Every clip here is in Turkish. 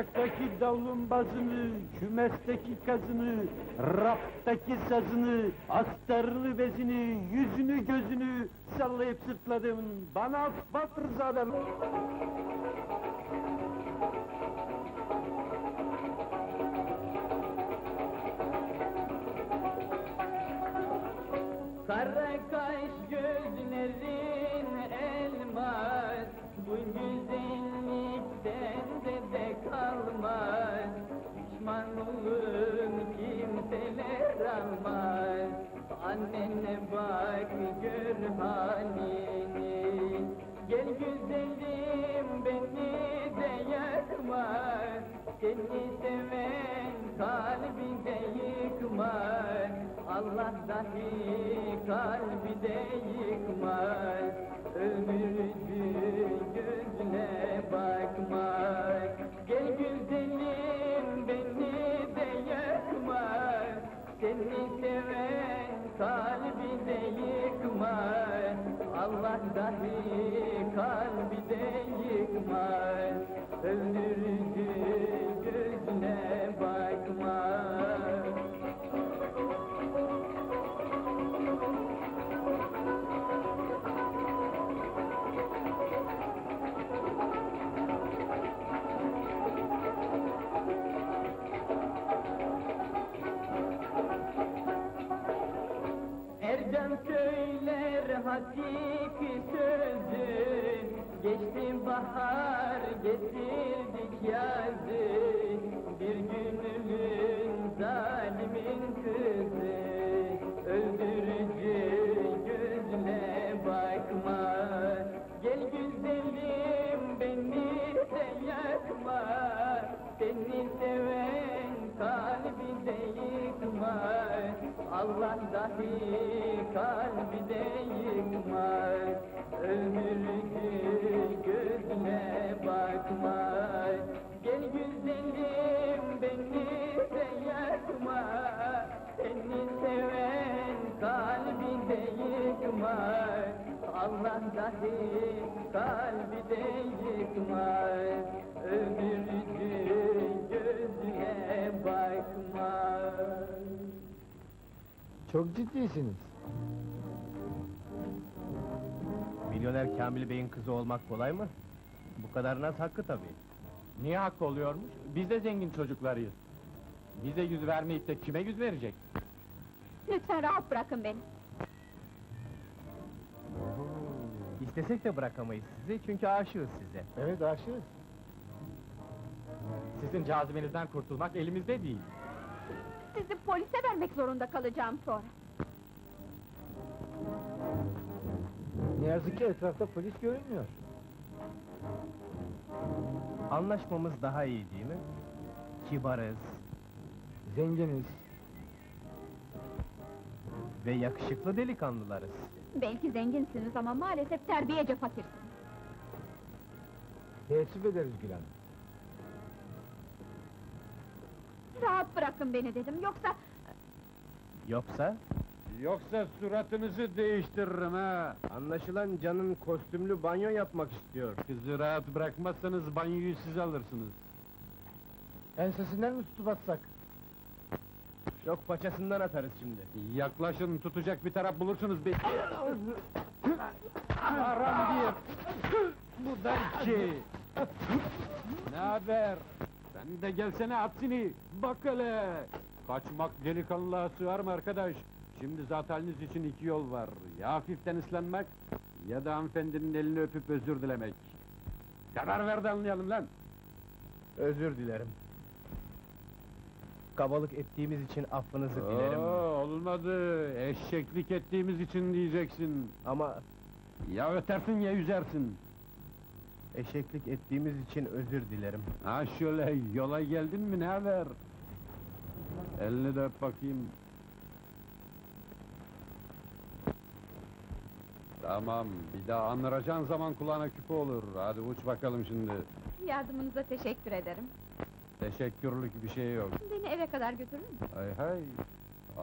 Ocaktaki davlumbazını, kümesteki kazını, raftaki sazını, astarlı bezini, yüzünü gözünü sallayıp sırtladım. Bana affat Rıza ben. Kara kaş gözlerin elmas Bu güzellikten de kimseler almaz Annene bak gör halini Gel güzelim beni de yakma Seni seven kalbi de yıkma. Allah dahi kalbi de yıkmaz Ömürcü gözüne bakmak Gel güzelim Seni seven kalbi de yıkmaz Allah dahi kalbi de yıkmaz Öldürücü gözüne bakmak söyler hakiki sözü. Geçti bahar getirdik yazı. Bir günümün zalimin kızı. Öldürücü gözüne bakma. Gel güzelim beni de yakma. Seni seven kalbi de yıkma. Allah dahi kalbi de yıkmaz Ömürcü gözüne bakma. Gel güzelim beni de yakma. Seni seven kalbi de yıkma. Allah dahi kalbi de yıkmaz Ömürcü gözüne bakma Çok ciddisiniz. Milyoner Kamil Bey'in kızı olmak kolay mı? Bu kadar naz hakkı tabii. Niye hakkı oluyormuş? Biz de zengin çocuklarıyız. Bize yüz vermeyip de kime yüz verecek? Lütfen rahat bırakın beni. İstesek de bırakamayız sizi çünkü aşığız size. Evet aşığız. Sizin cazibenizden kurtulmak elimizde değil. Sizi polise vermek zorunda kalacağım sonra. Ne yazık ki etrafta polis görünmüyor. Anlaşmamız daha iyi değil mi? Kibarız Zenginiz. ve yakışıklı delikanlılarız. Belki zenginsiniz ama maalesef terbiyece fakirsiniz. Teessüf ederiz Gül Hanım. Rahat bırakın beni dedim, yoksa... Yoksa Yoksa suratınızı değiştiririm ha! anlaşılan canın kostümlü banyo yapmak istiyor. Kızı rahat bırakmazsanız banyoyu siz alırsınız. Ensesinden mi tutup atsak? Çok paçasından atarız şimdi. Yaklaşın, tutacak bir taraf bulursunuz bir... Haram bir! Bu da iki! ne haber? Sen de gelsene at seni! Bak hele! Kaçmak delikanlılığa sığar mı arkadaş? Şimdi zat haliniz için iki yol var. Ya hafiften ıslanmak, ya da hanımefendinin elini öpüp özür dilemek. Karar ver de anlayalım lan! Özür dilerim. Kabalık ettiğimiz için affınızı dilerim. Oo, olmadı! Eşeklik ettiğimiz için diyeceksin. Ama Ya ötersin ya yüzersin. Eşeklik ettiğimiz için özür dilerim. Ha şöyle yola geldin mi ne haber? Elini de öp bakayım. Tamam, bir daha anıracağın zaman kulağına küpe olur. Hadi uç bakalım şimdi. Yardımınıza teşekkür ederim. Teşekkürlük bir şey yok. Beni eve kadar götürür müsün? Hay hay.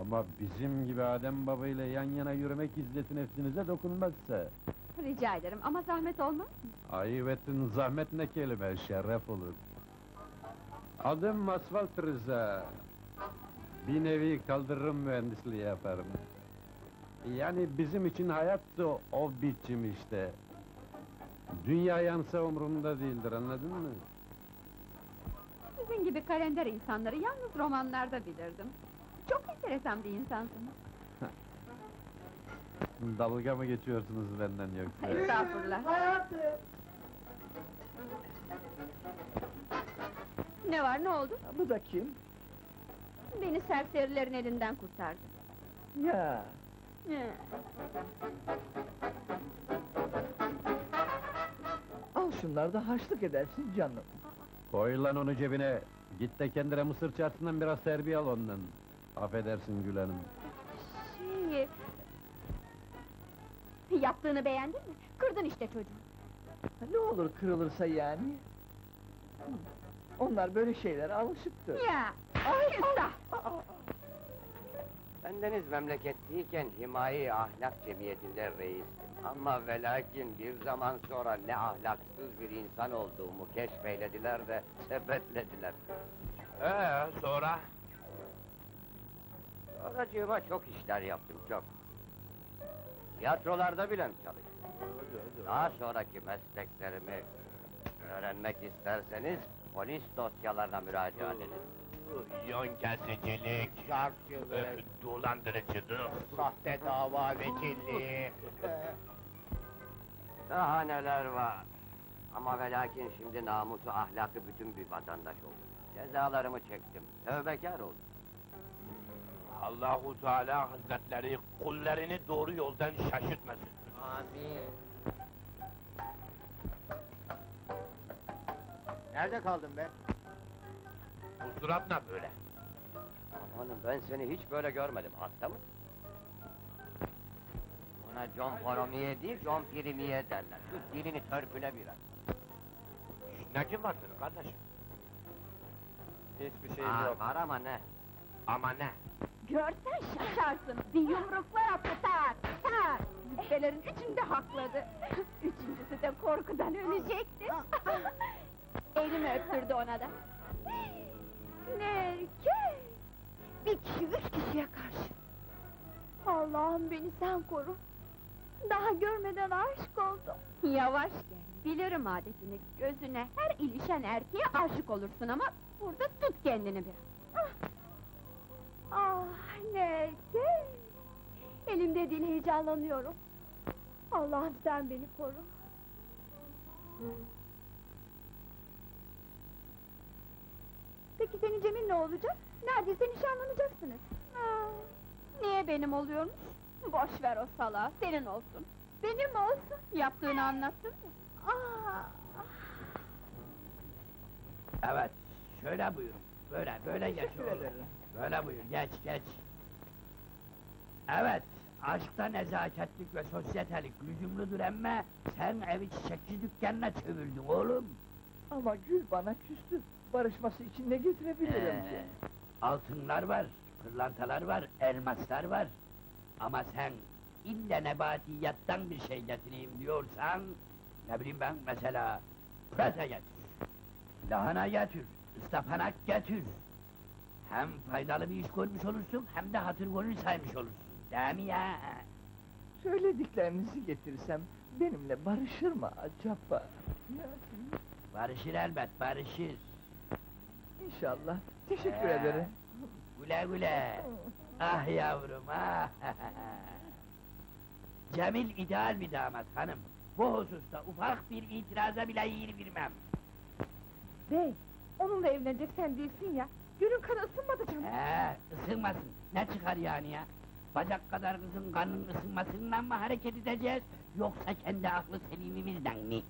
Ama bizim gibi Adem Baba ile yan yana yürümek izzeti nefsinize dokunmazsa. Rica ederim ama zahmet olmaz mı? Ayıp ettin zahmet ne kelime, şeref olur. Adım Asfalt Rıza. Bir nevi kaldırım mühendisliği yaparım. Yani bizim için hayat da o biçim işte. Dünya yansa umurumda değildir, anladın mı? Sizin gibi kalender insanları yalnız romanlarda bilirdim. Çok enteresan bir insansınız. Dalga mı geçiyorsunuz benden yoksa? Estağfurullah. Ne var, ne oldu? Bu da kim? Beni serserilerin elinden kurtardı. Ya, al şunları da haçlık edersin canım. Koy lan onu cebine. Git de kendine mısır çarşısından biraz terbiye al ondan. Affedersin Gül Hanım. Yaptığını beğendin mi? Kırdın işte çocuğu. Ne olur kırılırsa yani? Onlar böyle şeylere alışıktır. Ya! Küstah! Bendeniz memleketliyken himayi ahlak cemiyetinde reistim. Ama ve lakin bir zaman sonra ne ahlaksız bir insan olduğumu keşfeylediler de sepetlediler. Ee, sonra? Sonracığıma çok işler yaptım çok. Tiyatrolarda bile çalıştım. Daha sonraki mesleklerimi öğrenmek isterseniz polis dosyalarına müracaat edin. Yon kesicilik, Şarkçılık, dolandırıcılık, sahte dava vekilliği. Daha neler var. Ama ve lakin şimdi namusu ahlakı bütün bir vatandaş oldum. Cezalarımı çektim. Tövbekar oldum. Allahu Teala Hazretleri kullarını doğru yoldan şaşırtmasın. Amin. Nerede kaldın be? Bu surat ne böyle? Amanım ben seni hiç böyle görmedim. Hasta mı? Buna John Poromiye değil, John Pirimiye derler. Şu dilini törpüle biraz. Ne kim var senin kardeşim? Hiçbir şey Aa, var ama ne? Ama ne? Görsen şaşarsın. Bir yumruklar attı tak tak. Züppelerin üçünü de hakladı. Üçüncüsü de korkudan ölecekti. Elimi öptürdü ona da. Nerke! Bir kişi üç kişiye karşı. Allah'ım beni sen koru. Daha görmeden aşık oldum. Yavaş gel, bilirim adetini. Gözüne her ilişen erkeğe aşık olursun ama... ...burada tut kendini biraz. Ah, ah Nerke! Elimde değil heyecanlanıyorum. Allah'ım sen beni koru. Peki senin Cemil ne olacak? Neredeyse nişanlanacaksınız. Aa, niye benim oluyormuş? Boş ver o salağı, senin olsun. Benim olsun. Yaptığını anlattın mı? Aa, Evet, şöyle buyurun. Böyle, böyle Teşekkür oğlum. Böyle buyur, geç, geç. Evet, aşkta nezaketlik ve sosyetelik lüzumludur emme... ...sen evi çiçekçi dükkanına çevirdin oğlum. Ama Gül bana küstü. Barışması için ne getirebilirim ki? Ee, altınlar var, pırlantalar var, elmaslar var. Ama sen ille nebatiyattan bir şey getireyim diyorsan... ...ne bileyim ben mesela... ...pırasa getir. Lahana getir, ıstapanak getir. Hem faydalı bir iş görmüş olursun, hem de hatır gönül saymış olursun. Değil mi ya? Söylediklerinizi getirsem benimle barışır mı acaba? Barışır elbet, barışır. İnşallah. Teşekkür Ee, ederim. Güle güle. Ah yavrum, ah! Cemil ideal bir damat hanım. Bu hususta ufak bir itiraza bile yer vermem. Bey, onunla evleneceksen bilsin ya. Gülün kanı ısınmadı canım. He, ısınmasın. Ne çıkar yani ya? Bacak kadar kızın kanının ısınmasından mı hareket edeceğiz? Yoksa kendi aklı selimimizden mi?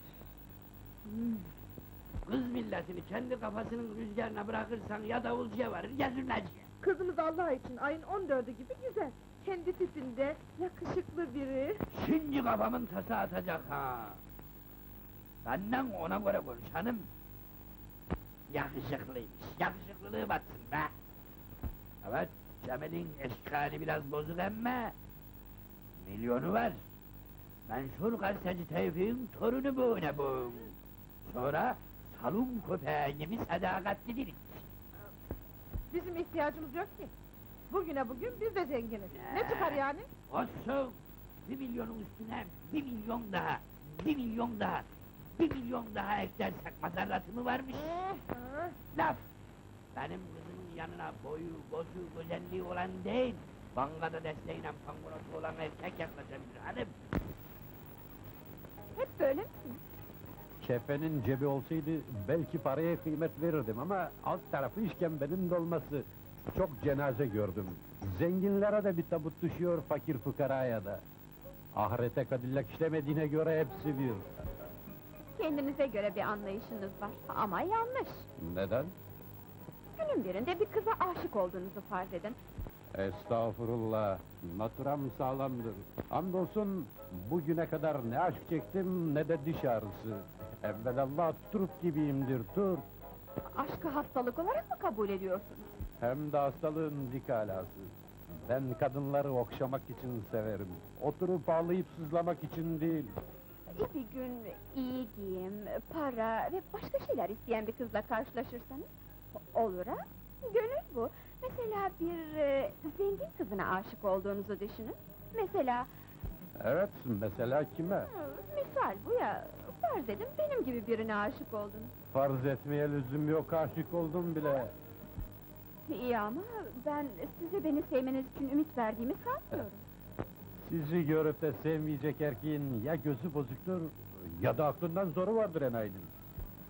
Kız milletini kendi kafasının rüzgarına bırakırsan ya davulcuya varır ya zurnacıya. Kızımız Allah için ayın 14'ü gibi güzel. Kendi tipinde yakışıklı biri. Şimdi kafamın tası atacak ha! Benden ona göre konuş hanım! Yakışıklıymış, yakışıklılığı batsın be! Evet, Cemil'in eşkali biraz bozuk emme... ...milyonu var! Menşur gazeteci Tevfik'in torunu bu ne bu! Sonra salon köpeği gibi sadakatlidir. Bizim ihtiyacımız yok ki. Bugüne bugün biz de zenginiz. Ne çıkar yani? Olsun. Bir milyonun üstüne bir milyon daha, bir milyon daha, bir milyon daha eklersek mazarratı mı varmış? Laf! Benim kızımın yanına boyu, bozu, güzelliği olan değil, bankada desteğiyle pangurosu olan erkek yaklaşabilir hanım. Hep böyle misiniz? Kefenin cebi olsaydı belki paraya kıymet verirdim ama alt tarafı işkembenin dolması. Çok cenaze gördüm. Zenginlere de bir tabut düşüyor, fakir fukaraya da. Ahirete kadillak işlemediğine göre hepsi bir. Kendinize göre bir anlayışınız var ama yanlış. Neden? Günün birinde bir kıza aşık olduğunuzu farz edin. Estağfurullah, naturam sağlamdır. Hamdolsun bugüne kadar ne aşk çektim ne de diş ağrısı. Evvelallah turp gibiyimdir turp. Aşkı hastalık olarak mı kabul ediyorsunuz? Hem de hastalığın dik alası. Ben kadınları okşamak için severim. Oturup ağlayıp sızlamak için değil. Bir gün iyi giyim, para ve başka şeyler isteyen bir kızla karşılaşırsanız... ...olur ha? Gönül bu. Mesela bir e, zengin kızına aşık olduğunuzu düşünün. Mesela, Evet, mesela kime? hı, misal bu ya... ...farz edin benim gibi birine aşık oldunuz. Farz etmeye lüzum yok, aşık oldum bile. İyi ama ben size beni sevmeniz için ümit verdiğimi sanmıyorum. Sizi görüp de sevmeyecek erkeğin ya gözü bozuktur... ...ya da aklından zoru vardır enayinin.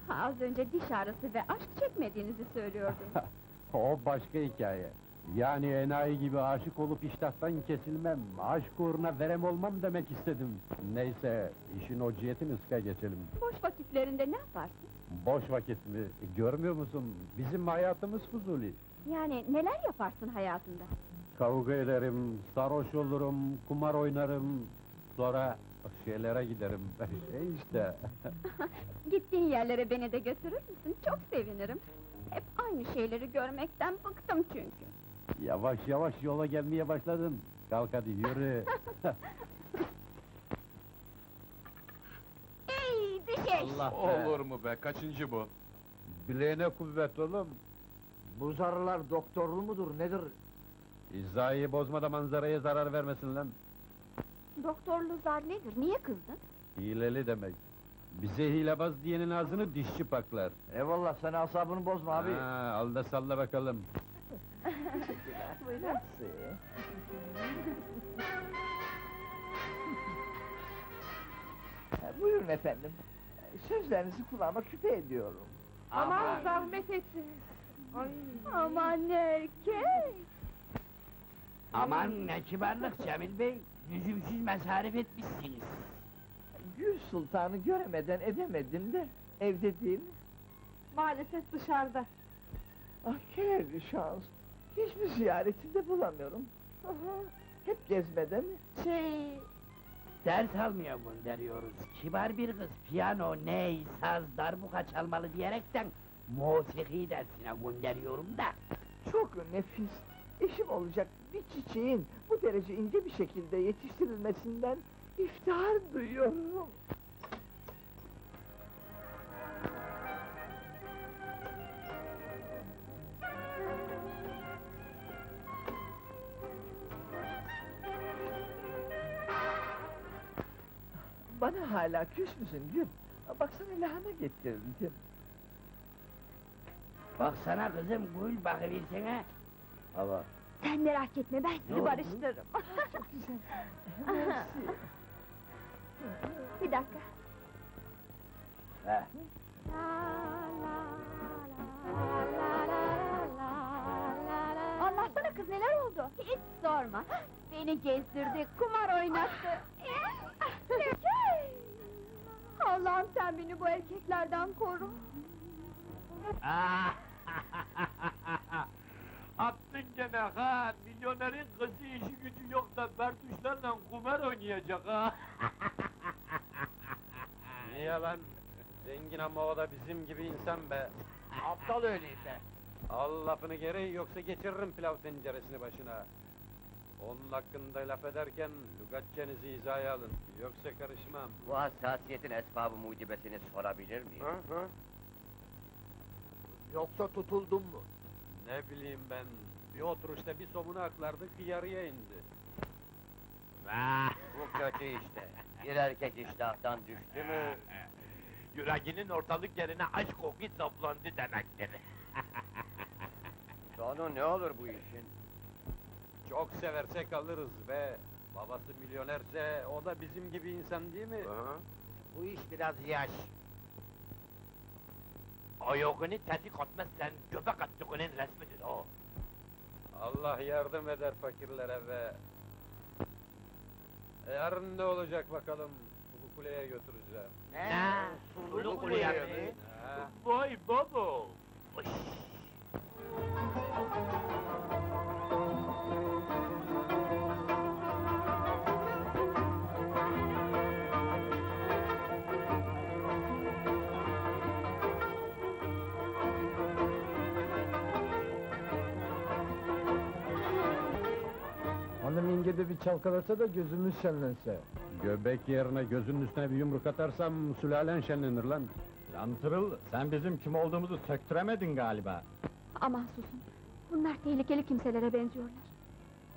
Ha, Az önce diş ağrısı ve aşk çekmediğinizi söylüyordunuz. o başka hikaye. Yani enayi gibi aşık olup iştahtan kesilmem, aşk uğruna verem olmam demek istedim. Neyse, işin o cihetini ıska geçelim. Boş vakitlerinde ne yaparsın? Boş vakit mi? Görmüyor musun? Bizim hayatımız fuzuli. Yani neler yaparsın hayatında? Kavga ederim, sarhoş olurum, kumar oynarım, sonra şeylere giderim. Şey işte. Gittiğin yerlere beni de götürür müsün? Çok sevinirim. Hep aynı şeyleri görmekten bıktım çünkü. yavaş yavaş yola gelmeye başladın. Kalk hadi yürü. Ey düşeş! Allah Olur mu be, kaçıncı bu? Bileğine kuvvet oğlum. Bu zarılar doktorlu mudur nedir? İzzayı bozma manzaraya zarar vermesin lan. Doktorlu zar nedir? Niye kızdın? Hileli demek. Bize hilebaz diyenin ağzını dişçi paklar. Eyvallah sen asabını bozma abi. Ha, al da salla bakalım. Buyurun. Buyurun efendim. Sözlerinizi kulağıma küpe ediyorum. Aman zahmet ettiniz. Ay. Aman ne erkek! Aman ne kibarlık Cemil Bey, lüzumsuz mesarif etmişsiniz. Gül Sultan'ı göremeden edemedim de evde değil mi? Maalesef dışarıda. Ah kelerli şans. Hiçbir ziyaretinde bulamıyorum. Aha, hep gezmede mi? Şey, Ders almaya gönderiyoruz. Kibar bir kız, piyano, ney, saz, darbuka çalmalı diyerekten... ...musiki dersine gönderiyorum da. Çok nefis. Eşim olacak bir çiçeğin bu derece ince bir şekilde yetiştirilmesinden iftihar duyuyorum. Bana hala küs müsün Gül? Baksana lahana getirdim. Baksana kızım, gül bakıversene. Ama Sen merak etme ben sizi barıştırırım. çok güzel. Bir dakika. Heh. Anlatsana kız neler oldu? Hiç sorma. Beni gezdirdi, kumar oynattı. Allah'ım sen beni bu erkeklerden koru. Gene ha! Milyonerin kızı işi gücü yok da bertuşlarla kumar oynayacak ha! Niye lan? Zengin ama o da bizim gibi insan be. Aptal öyleyse. Al lafını geri yoksa geçiririm pilav tenceresini başına. Onun hakkında laf ederken lügatçenizi hizaya alın. Yoksa karışmam. Bu hassasiyetin esbabı mucibesini sorabilir miyim? Yoksa tutuldun mu? Ne bileyim ben, bir oturuşta bir somunu aklardık, yarıya indi. Bu kötü işte. Bir erkek iştahtan düştü mü... Yüreğinin ortalık yerine aşk koku toplandı demektir. Sonu ne olur bu işin? Çok seversek alırız be. Babası milyonerse, o da bizim gibi insan değil mi? Bu iş biraz yaş. Ayağını tetik atmazsan göbek attığının resmidir o. Allah yardım eder fakirlere be. E, Yarın ne olacak bakalım? Bu kuleye götüreceğim. Ne? Sulu kuleye mi? Vay baba! Uş! İngede bir çalkalasa da gözümüz şenlense. Göbek yerine gözünün üstüne bir yumruk atarsam sülalen şenlenir lan. Lan Tırıl, sen bizim kim olduğumuzu söktüremedin galiba. Aman susun. Bunlar tehlikeli kimselere benziyorlar.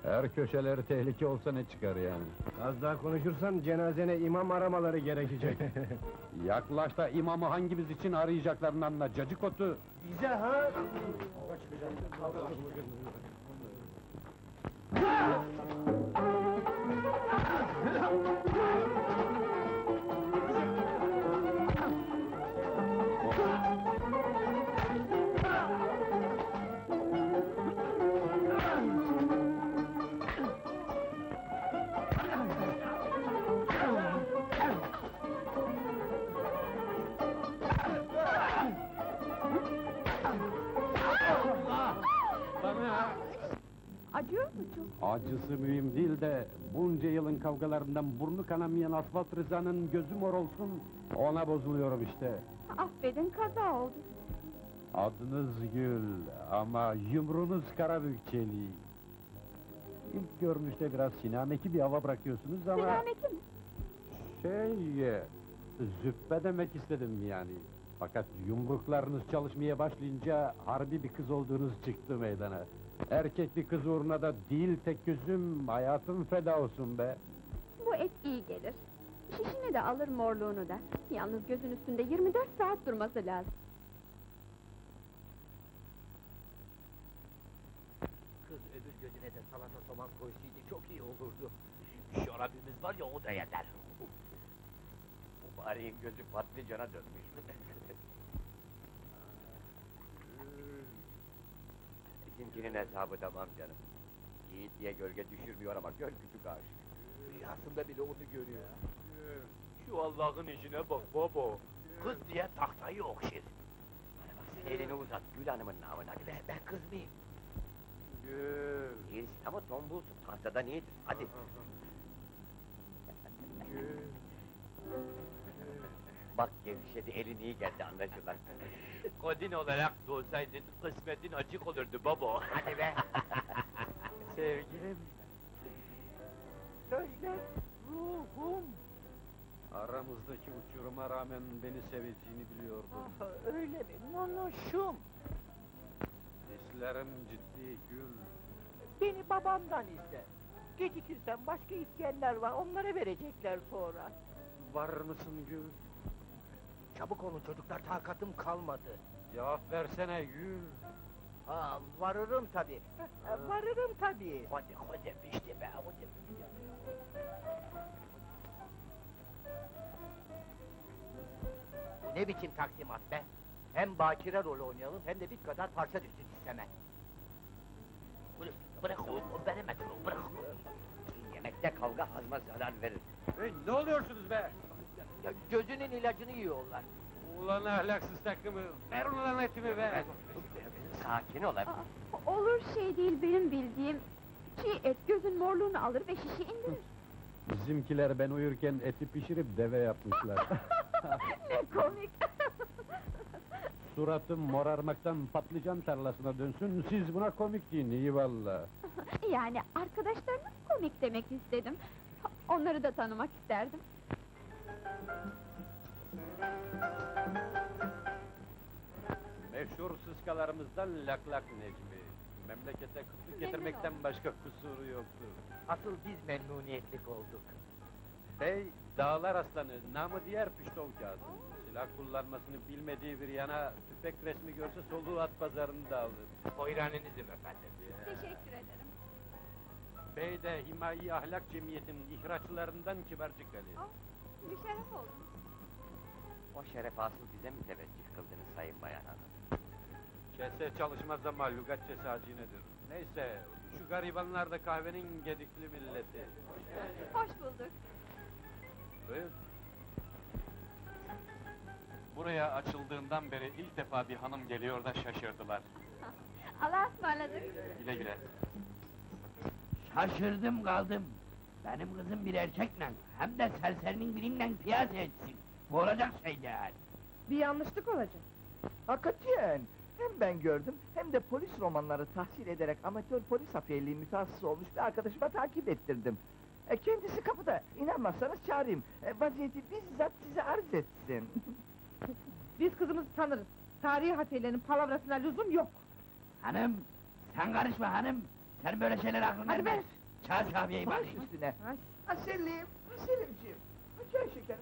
Her köşeleri tehlike olsa ne çıkar yani? Az daha konuşursan cenazene imam aramaları gerekecek. Yaklaş da imamı hangimiz için arayacaklarını anla, cacık otu. Bize ha? Kavgalarından burnu kanamayan asfalt Rıza'nın gözü mor olsun ona bozuluyorum işte. Affedin kaza oldu. Adınız Gül ama yumruğunuz Karabükçeli. İlk görünüşte biraz sinameki bir hava bırakıyorsunuz ama... Selameti mi? Şey, e, züppe demek istedim yani. Fakat yumruklarınız çalışmaya başlayınca harbi bir kız olduğunuz çıktı meydana. Erkek bir kız uğruna da değil tek gözüm, hayatım feda olsun be. Bu et iyi gelir. Şişini de alır morluğunu da. Yalnız gözün üstünde 24 saat durması lazım. Kız öbür gözüne de salata soğan koysaydı çok iyi olurdu. Şarabımız var ya o da yeter. Bu bariğin gözü patlıcana dönmüş. Bizimkinin hesabı tamam canım. Yiğit diye gölge düşürmüyor ama göl küçük aşık. Rüyasında bile onu görüyor. Şu Allah'ın işine bak baba. Kız diye tahtayı okşir. Bana bak sen elini uzat Gül Hanım'ın namına. Ben, ben kız mıyım? Gül. Değilsin ama tombulsun. Tahtadan iyidir. Hadi. Bak gevşedi, elin iyi geldi anlaşılan. Kadın olarak doğsaydın kısmetin açık olurdu baba. Hadi be! Sevgilim. Söyle ruhum. Aramızdaki uçuruma rağmen beni seveceğini biliyordum. Ah, öyle mi? Nonuşum. Hislerim ciddi Gül. Beni babamdan iste. Gecikirsen başka isteyenler var, onlara verecekler sonra. Var mısın Gül? Çabuk olun çocuklar takatım kalmadı. Cevap versene Gül. Ha varırım tabi. Varırım tabii. Hadi hadi işte be hadi. Bu ne biçim taksimat be? Hem bakire rolü oynayalım hem de bir kadar parça düşsün isteme. Bırak, bırak oğlum, o benim etim, bırak. Yemekte kavga hazma zarar verir. Hey, ne oluyorsunuz be? Ya, gözünün ilacını yiyorlar. Ulan ahlaksız takımı, ver ulan etimi be! Sakin ol hep. Aa, olur şey değil benim bildiğim. Çiğ et gözün morluğunu alır ve şişi indirir. Bizimkiler ben uyurken eti pişirip deve yapmışlar. ne komik! Suratım morarmaktan patlıcan tarlasına dönsün, siz buna komik deyin, iyi valla. yani arkadaşlarınız komik demek istedim. Onları da tanımak isterdim. Meşhur sıskalarımızdan Lak Lak Necmi. Memlekete kıtlık getirmekten başka kusuru yoktu. Asıl biz memnuniyetlik olduk. Bey, dağlar aslanı, namı diğer Piştov Kazım. Silah kullanmasını bilmediği bir yana, tüfek resmi görse soluğu at pazarında alır. Hayranınızım efendim. Teşekkür ederim. Bey de Himayi Ahlak Cemiyeti'nin ihraçlarından kibarcık Ali. Ah, bir şeref oldu. O şeref asıl bize mi teveccüh kıldınız Sayın Bayan Hanım? Kese çalışmaz ama lügatçesi hacinedir. Neyse, şu garibanlar da kahvenin gedikli milleti. Hoş bulduk. Buyur. Buraya açıldığından beri ilk defa bir hanım geliyor da şaşırdılar. Allah'a ısmarladık. Güle güle. Şaşırdım kaldım. Benim kızım bir erkekle, hem de serserinin biriyle piyasa etsin. Bu olacak şey değil. Bir yanlışlık olacak. Hakikaten. Hem ben gördüm hem de polis romanları tahsil ederek amatör polis hafiyeliği mütehassıs olmuş bir arkadaşıma takip ettirdim. E, kendisi kapıda. İnanmazsanız çağırayım. E, vaziyeti bizzat size arz etsin. Biz kızımızı tanırız. Tarihi hafiyelerin palavrasına lüzum yok. Hanım, sen karışma hanım. Sen böyle şeyler aklına Hadi ver. Çağır kahveyi bakayım. üstüne. Ha Selim, ha Selimciğim. Ha, Gel şekerim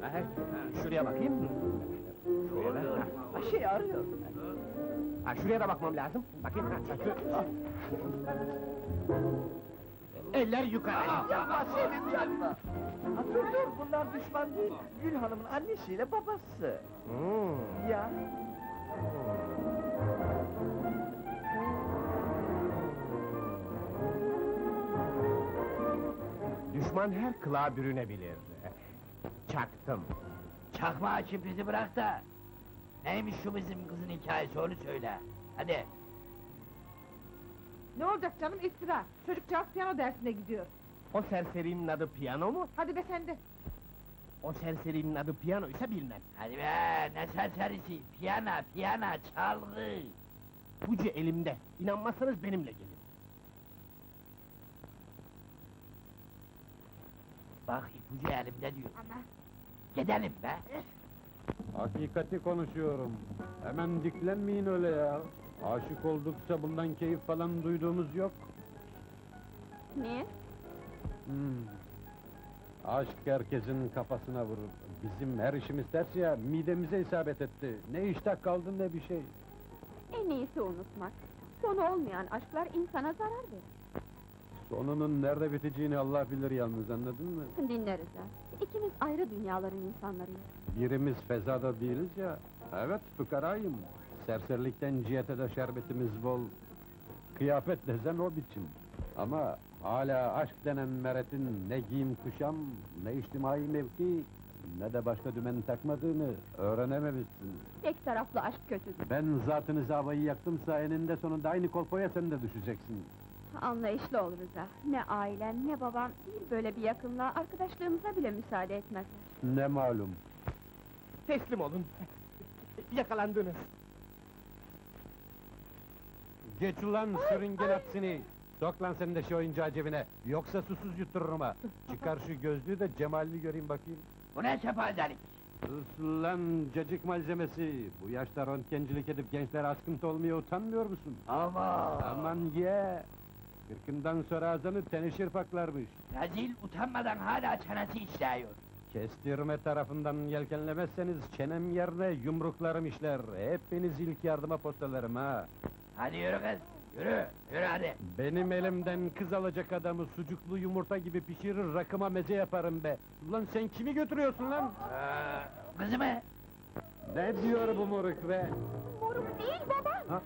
gel. Ha. Şuraya bakayım. Şuraya da. Ha, Ha, şey arıyor. Ha, şuraya da bakmam lazım. Bakayım. Ha, ah. Eller yukarı. Yapma Selim yapma. Ha, dur dur bunlar düşman değil. Gül Hanım'ın annesiyle babası. Hmm. Ya. Düşman her kılığa bürünebilir. Çaktım. Çakma açıp bizi bırak da. Neymiş şu bizim kızın hikayesi onu söyle. Hadi. Ne olacak canım iftira. Çocukcağız piyano dersine gidiyor. O serserinin adı piyano mu? Hadi be sen de. O serserinin adı piyanoysa bilmem. Hadi be ne serserisi. Piyana piyana çalgı. Bucu elimde. İnanmazsanız benimle gelin. Bak ipucu elimde diyor. Ama Gidelim be. Hakikati konuşuyorum. Hemen diklenmeyin öyle ya. Aşık oldukça bundan keyif falan duyduğumuz yok. niye? Hmm. Aşk herkesin kafasına vurur. Bizim her işimiz ters ya, midemize isabet etti. Ne iştah kaldı ne bir şey. En iyisi unutmak. Sonu olmayan aşklar insana zarar verir. Sonunun nerede biteceğini Allah bilir yalnız, anladın mı? Dinleriz ha. İkimiz ayrı dünyaların insanlarıyız. Birimiz fezada değiliz ya. Evet, fıkarayım. Serserilikten cihete de şerbetimiz bol. Kıyafet desen o biçim. Ama hala aşk denen meretin ne giyim kuşam, ne içtimai mevki, ne de başka dümen takmadığını öğrenememişsin. Tek taraflı aşk kötüdür. Ben zatını zavayı yaktımsa eninde sonunda aynı kolpoya sen de düşeceksin. Anlayışlı oluruz ha. Ne ailem ne babam değil böyle bir yakınlığa arkadaşlığımıza bile müsaade etmezler. Ne malum. Teslim olun. Yakalandınız. Geç ulan sürüngen hapsini! Sok lan sen de şu oyuncağı cebine, yoksa susuz yuttururum ha! Çıkar şu gözlüğü de cemalini göreyim bakayım. Bu ne sefazelik? Sus lan cacık malzemesi! Bu yaşta röntgencilik edip gençlere askıntı olmaya utanmıyor musun? Ama. Aman ye! Kırkından sonra azanı teneşir paklarmış. Rezil utanmadan hala çenesi işliyor. Kestirme tarafından yelkenlemezseniz çenem yerine yumruklarım işler. Hepiniz ilk yardıma postalarım ha! Hadi yürü kız. Yürü. Yürü hadi. Benim elimden kız alacak adamı sucuklu yumurta gibi pişirir rakıma meze yaparım be. Ulan sen kimi götürüyorsun lan? Ee, kızımı. Ne diyor bu moruk be? Moruk değil baba! Ha?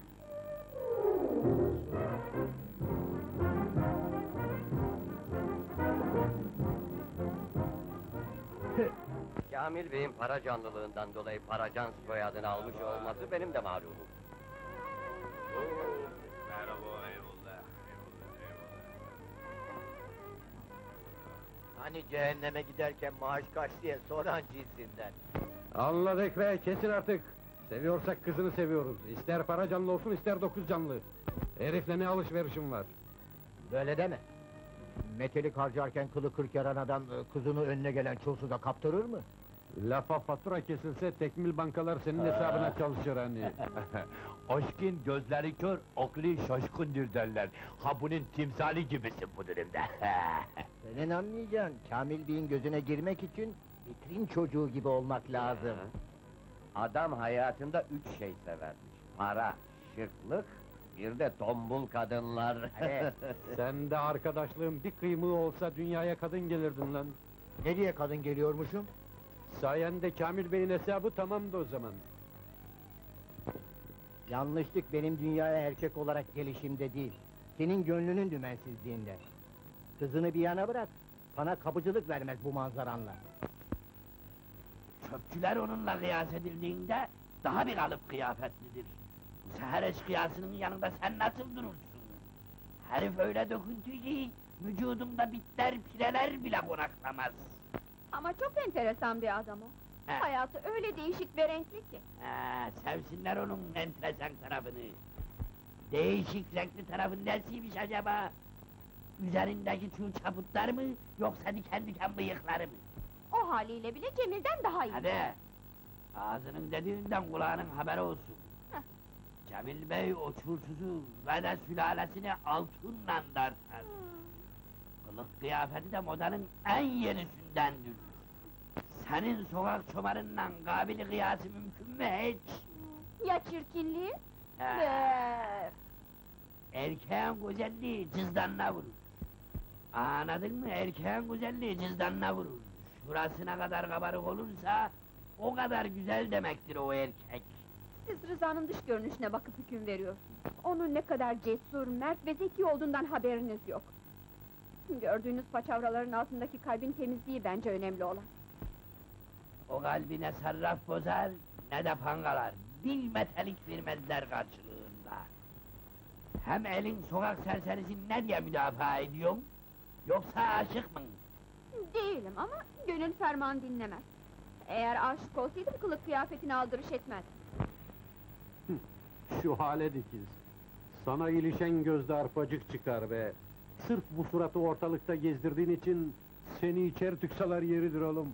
Kamil Bey'in para canlılığından dolayı Paracan soyadını almış olması benim de malumum. Hani cehenneme giderken maaş kaç diye soran cinsinden. Anladık be kesin artık. Seviyorsak kızını seviyoruz. İster para canlı olsun ister dokuz canlı. Herifle ne alışverişim var. Böyle deme. Metelik harcarken kılı kırk yaran adam e, kızını önüne gelen çoğusu da kaptırır mı? Lafa fatura kesilse tekmil bankalar senin hesabına çalışır hani. Aşkın gözleri kör, aklı şaşkındır derler. Ha bunun timsali gibisin bu durumda. Senin anlayacağın, Kamil Bey'in gözüne girmek için vitrin çocuğu gibi olmak lazım. Adam hayatında üç şey severmiş. Para, şıklık, bir de tombul kadınlar. Sen de arkadaşlığın bir kıymığı olsa dünyaya kadın gelirdin lan. Ne diye kadın geliyormuşum? Sayende Kamil Bey'in hesabı tamamdı o zaman. Yanlışlık benim dünyaya erkek olarak gelişimde değil. Senin gönlünün dümensizliğinde. Kızını bir yana bırak, sana kapıcılık vermez bu manzaranla. Çöpçüler onunla kıyas edildiğinde daha bir kalıp kıyafetlidir. Seher eşkıyasının yanında sen nasıl durursun? Herif öyle döküntü ki vücudumda bitler pireler bile konaklamaz. Ama çok enteresan bir adam o. He. Hayatı öyle değişik ve renkli ki. Ha, sevsinler onun enteresan tarafını. Değişik renkli tarafı nesiymiş acaba? Üzerindeki tüy çaputlar mı, yoksa diken diken bıyıkları mı? O haliyle bile Cemil'den daha iyi. Hadi! Ağzının dediğinden kulağının haberi olsun. Heh. Cemil Bey o çulsuzu ve de sülalesini altınla dartar. Kılık kıyafeti de modanın en yenisindendir. Senin sokak çomarınla kabili kıyası mümkün mü hiç? Ya çirkinliği? Ha, Be! Erkeğin güzelliği cızdanına vurur. Anladın mı? Erkeğin güzelliği cızdanına vurur. Şurasına kadar kabarık olursa, o kadar güzel demektir o erkek. Siz Rıza'nın dış görünüşüne bakıp hüküm veriyorsunuz. Onun ne kadar cesur, mert ve zeki olduğundan haberiniz yok. Gördüğünüz paçavraların altındaki kalbin temizliği bence önemli olan. O kalbine sarraf bozar, ne de pangalar. Bir metelik vermezler karşılığında. Hem elin sokak serserisi ne diye müdafaa ediyorsun? Yoksa aşık mı? Değilim ama gönül ferman dinlemez. Eğer aşık olsaydım kılık kıyafetine aldırış etmez. Şu hale dikiz. Sana ilişen gözde arpacık çıkar be. Sırf bu suratı ortalıkta gezdirdiğin için seni içeri tıksalar yeridir oğlum.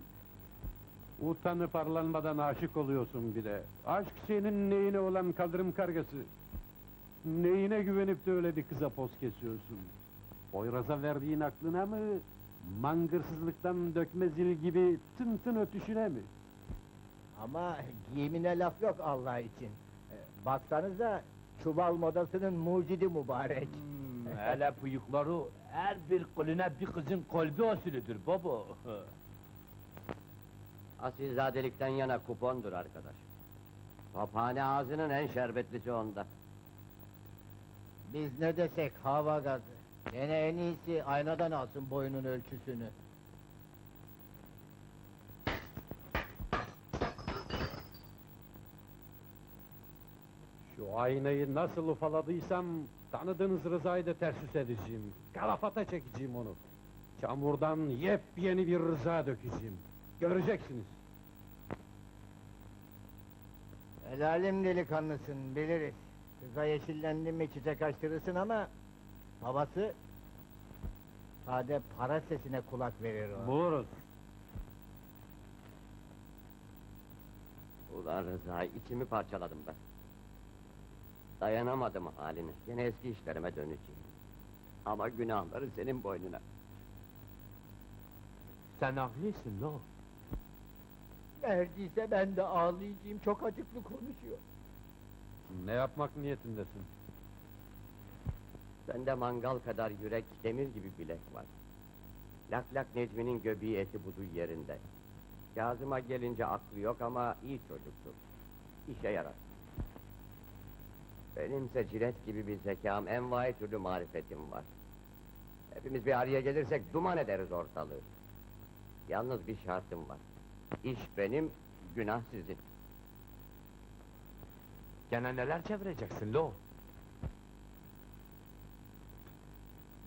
Utanıp arlanmadan aşık oluyorsun bir de. Aşk senin neyine olan kaldırım kargası. Neyine güvenip de öyle bir kıza poz kesiyorsun? Poyraz'a verdiğin aklına mı? Mangırsızlıktan dökme zil gibi tın tın ötüşüne mi? Ama giyimine laf yok Allah için. Ee, Baksanıza, çuval modasının mucidi mübarek. Hmm, hele bıyıkları her bir koluna bir kızın kolbi usulüdür baba. Asilzadelikten yana kupondur arkadaş. Paphane ağzının en şerbetlisi onda. Biz ne desek hava gazı. Gene en iyisi aynadan alsın boyunun ölçüsünü. Şu aynayı nasıl ufaladıysam, tanıdığınız Rıza'yı da ters yüz edeceğim. Kalafata çekeceğim onu. Çamurdan yepyeni bir Rıza dökeceğim. Göreceksiniz. Helalim delikanlısın, biliriz. Kıza yeşillendin mi çiçek açtırırsın ama... ...babası... ...sade para sesine kulak verir o. Buluruz. Ulan Rıza, içimi parçaladım ben. Dayanamadım haline, yine eski işlerime döneceğim. Ama günahları senin boynuna. Sen haklısın lo. Neredeyse ben de ağlayacağım, çok acıklı konuşuyor. Ne yapmak niyetindesin? Sende mangal kadar yürek, demir gibi bilek var. Lak lak Necmi'nin göbeği eti budu yerinde. Kazım'a gelince aklı yok ama iyi çocuktur. İşe yarar. Benimse cilet gibi bir zekam, envai türlü marifetim var. Hepimiz bir araya gelirsek duman ederiz ortalığı. Yalnız bir şartım var. İş benim, günah sizin. Gene neler çevireceksin lo?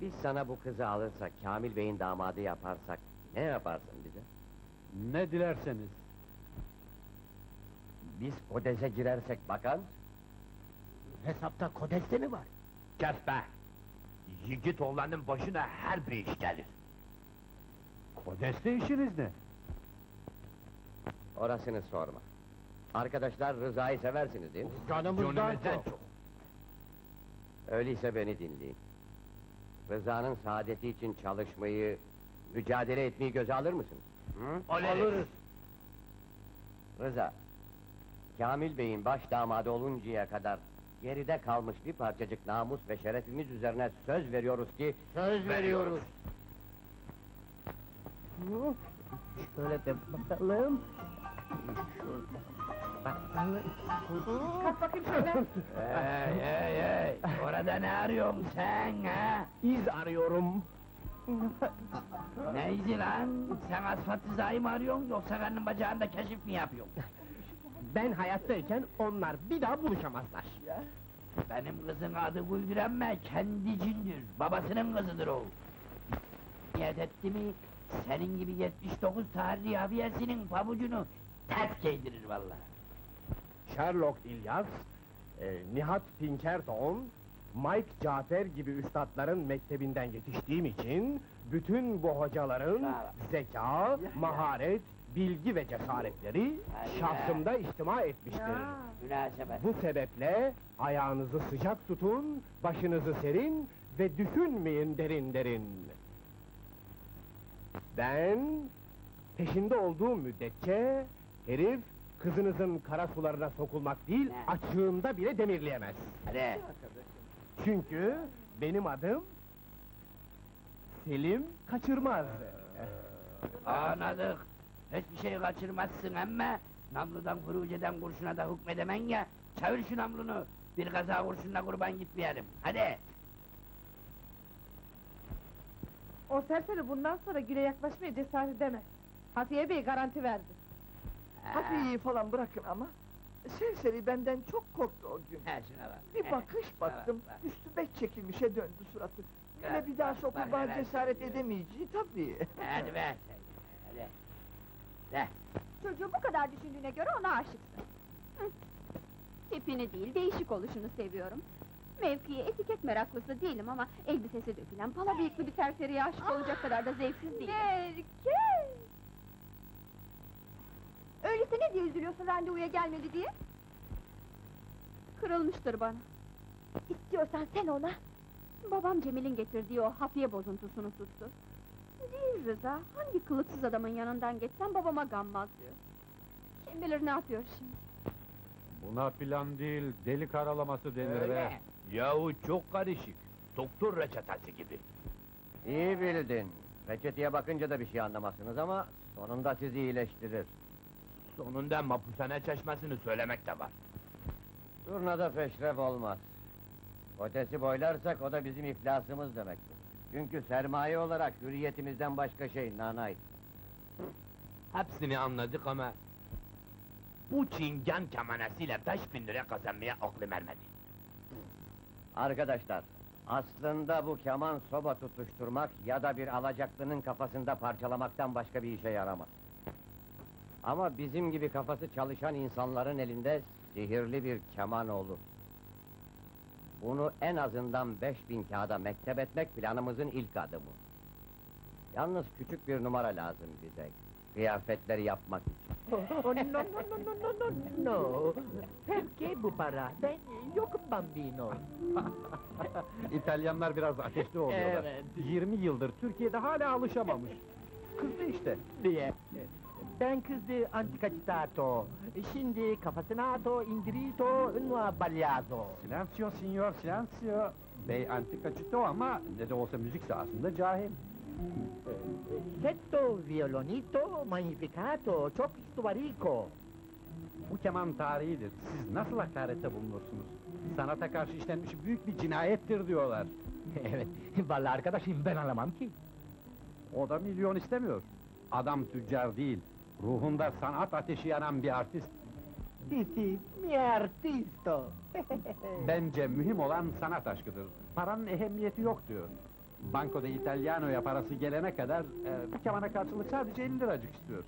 Biz sana bu kızı alırsak, Kamil Bey'in damadı yaparsak, ne yaparsın bize? Ne dilerseniz. Biz kodese girersek bakan, Hesapta kodeste mi var? Kes be! Yiğit oğlanın başına her bir iş gelir. Kodeste işiniz ne? Orasını sorma. Arkadaşlar Rıza'yı seversiniz değil mi? Canımızdan çok. Öyleyse beni dinleyin. Rıza'nın saadeti için çalışmayı, mücadele etmeyi göze alır mısın? Hı? Alırız. Rıza, Kamil Bey'in baş damadı oluncaya kadar geride kalmış bir parçacık namus ve şerefimiz üzerine söz veriyoruz ki... Söz veriyoruz. Şöyle de bakalım. Kalk bakayım şöyle. Hey hey hey! Orada ne arıyorsun sen ha? İz arıyorum. Ne izi lan? Sen asfalt hizayı mı arıyorsun yoksa karnın bacağında keşif mi yapıyorsun? Ben hayattayken onlar bir daha buluşamazlar. Benim kızın adı Güldürenme, kendi cindir. Babasının kızıdır o. Niyet etti mi, senin gibi 79 tarihli abiyesinin pabucunu ters giydirir vallahi. Sherlock İlyas, e, Nihat Pinkerton, Mike Cafer gibi üstadların mektebinden yetiştiğim için bütün bu hocaların Bravo. zeka, maharet, bilgi ve cesaretleri Hadi şahsımda ihtima etmiştir. Münasebet. Bu sebeple ayağınızı sıcak tutun, başınızı serin ve düşünmeyin derin derin. Ben peşinde olduğum müddetçe herif kızınızın kara sularına sokulmak değil, Ne? açığında bile demirleyemez. Hadi. Çünkü benim adım Selim Kaçırmaz. Anladık. Hiçbir şey kaçırmazsın ama namludan kuruceden kurşuna da hükmedemen ya. Çevir şu namlunu. Bir kaza kurşunla kurban gitmeyelim. Hadi. O serseri bundan sonra güle yaklaşmaya cesaret edemez. Hafiye Bey garanti verdi. Hafiye'yi falan bırakın ama... Serseri benden çok korktu o gün. Ha şuna bak. Bir bakış bak, baktım, bak. üstü bek çekilmişe döndü suratı. Öyle Bak, bir daha bak, bak, evet. cesaret edemeyeceği tabii. Hadi be. Hadi. De. Çocuğu bu kadar düşündüğüne göre ona aşıksın. Hı. Tipini değil, değişik oluşunu seviyorum. Mevkiye etiket meraklısı değilim ama elbisesi dökülen pala bıyıklı bir serseriye aşık olacak kadar da zevksiz değilim. Erkek! Öyleyse ne diye üzülüyorsun randevuya gelmedi diye? Kırılmıştır bana. İstiyorsan sen ona. Babam Cemil'in getirdiği o hafiye bozuntusunu tuttu. Değil Rıza, hangi kılıksız adamın yanından geçsem babama gammaz diyor. Kim bilir ne yapıyor şimdi? Buna plan değil, deli karalaması denir be. Yahu çok karışık. Doktor reçetesi gibi. İyi bildin. Reçeteye bakınca da bir şey anlamazsınız ama sonunda sizi iyileştirir. Sonunda mapushane çeşmesini söylemek de var. Turnada peşref olmaz. Ötesi boylarsak o da bizim iflasımız demektir. Çünkü sermaye olarak hürriyetimizden başka şey nanay. Hepsini anladık ama... Bu çingen kemanesiyle beş bin lira kazanmaya aklım ermedi. Arkadaşlar, aslında bu keman soba tutuşturmak ya da bir alacaklının kafasında parçalamaktan başka bir işe yaramaz. Ama bizim gibi kafası çalışan insanların elinde sihirli bir keman olur. Bunu en azından 5000 kağıda mektep etmek planımızın ilk adımı. Yalnız küçük bir numara lazım bize. Kıyafetleri yapmak için. Oh, no, no, no, no, no, no, no. Perché bu para? Ben yokum bambino. İtalyanlar biraz ateşli oluyorlar. Evet. 20 yıldır Türkiye'de hala alışamamış. Kızdı işte. diye. Ben kızdı anticacitato. Şimdi kafasına ato, indirito, no abbagliato. Silenzio signor, silenzio. Bey antika çıktı ama ne de olsa müzik sahasında cahil. Setto violonito, magnificato, çok storico. Bu keman tarihidir. Siz nasıl hakarette bulunursunuz? Sanata karşı işlenmiş büyük bir cinayettir diyorlar. evet, vallahi arkadaşım ben anlamam ki. O da milyon istemiyor. Adam tüccar değil. Ruhunda sanat ateşi yanan bir artist. Sì, sì, mi artisto. Bence mühim olan sanat aşkıdır. Paranın ehemmiyeti yok diyor. Bankoda İtalyano'ya parası gelene kadar e, bir kemana karşılık sadece 50 liracık istiyor.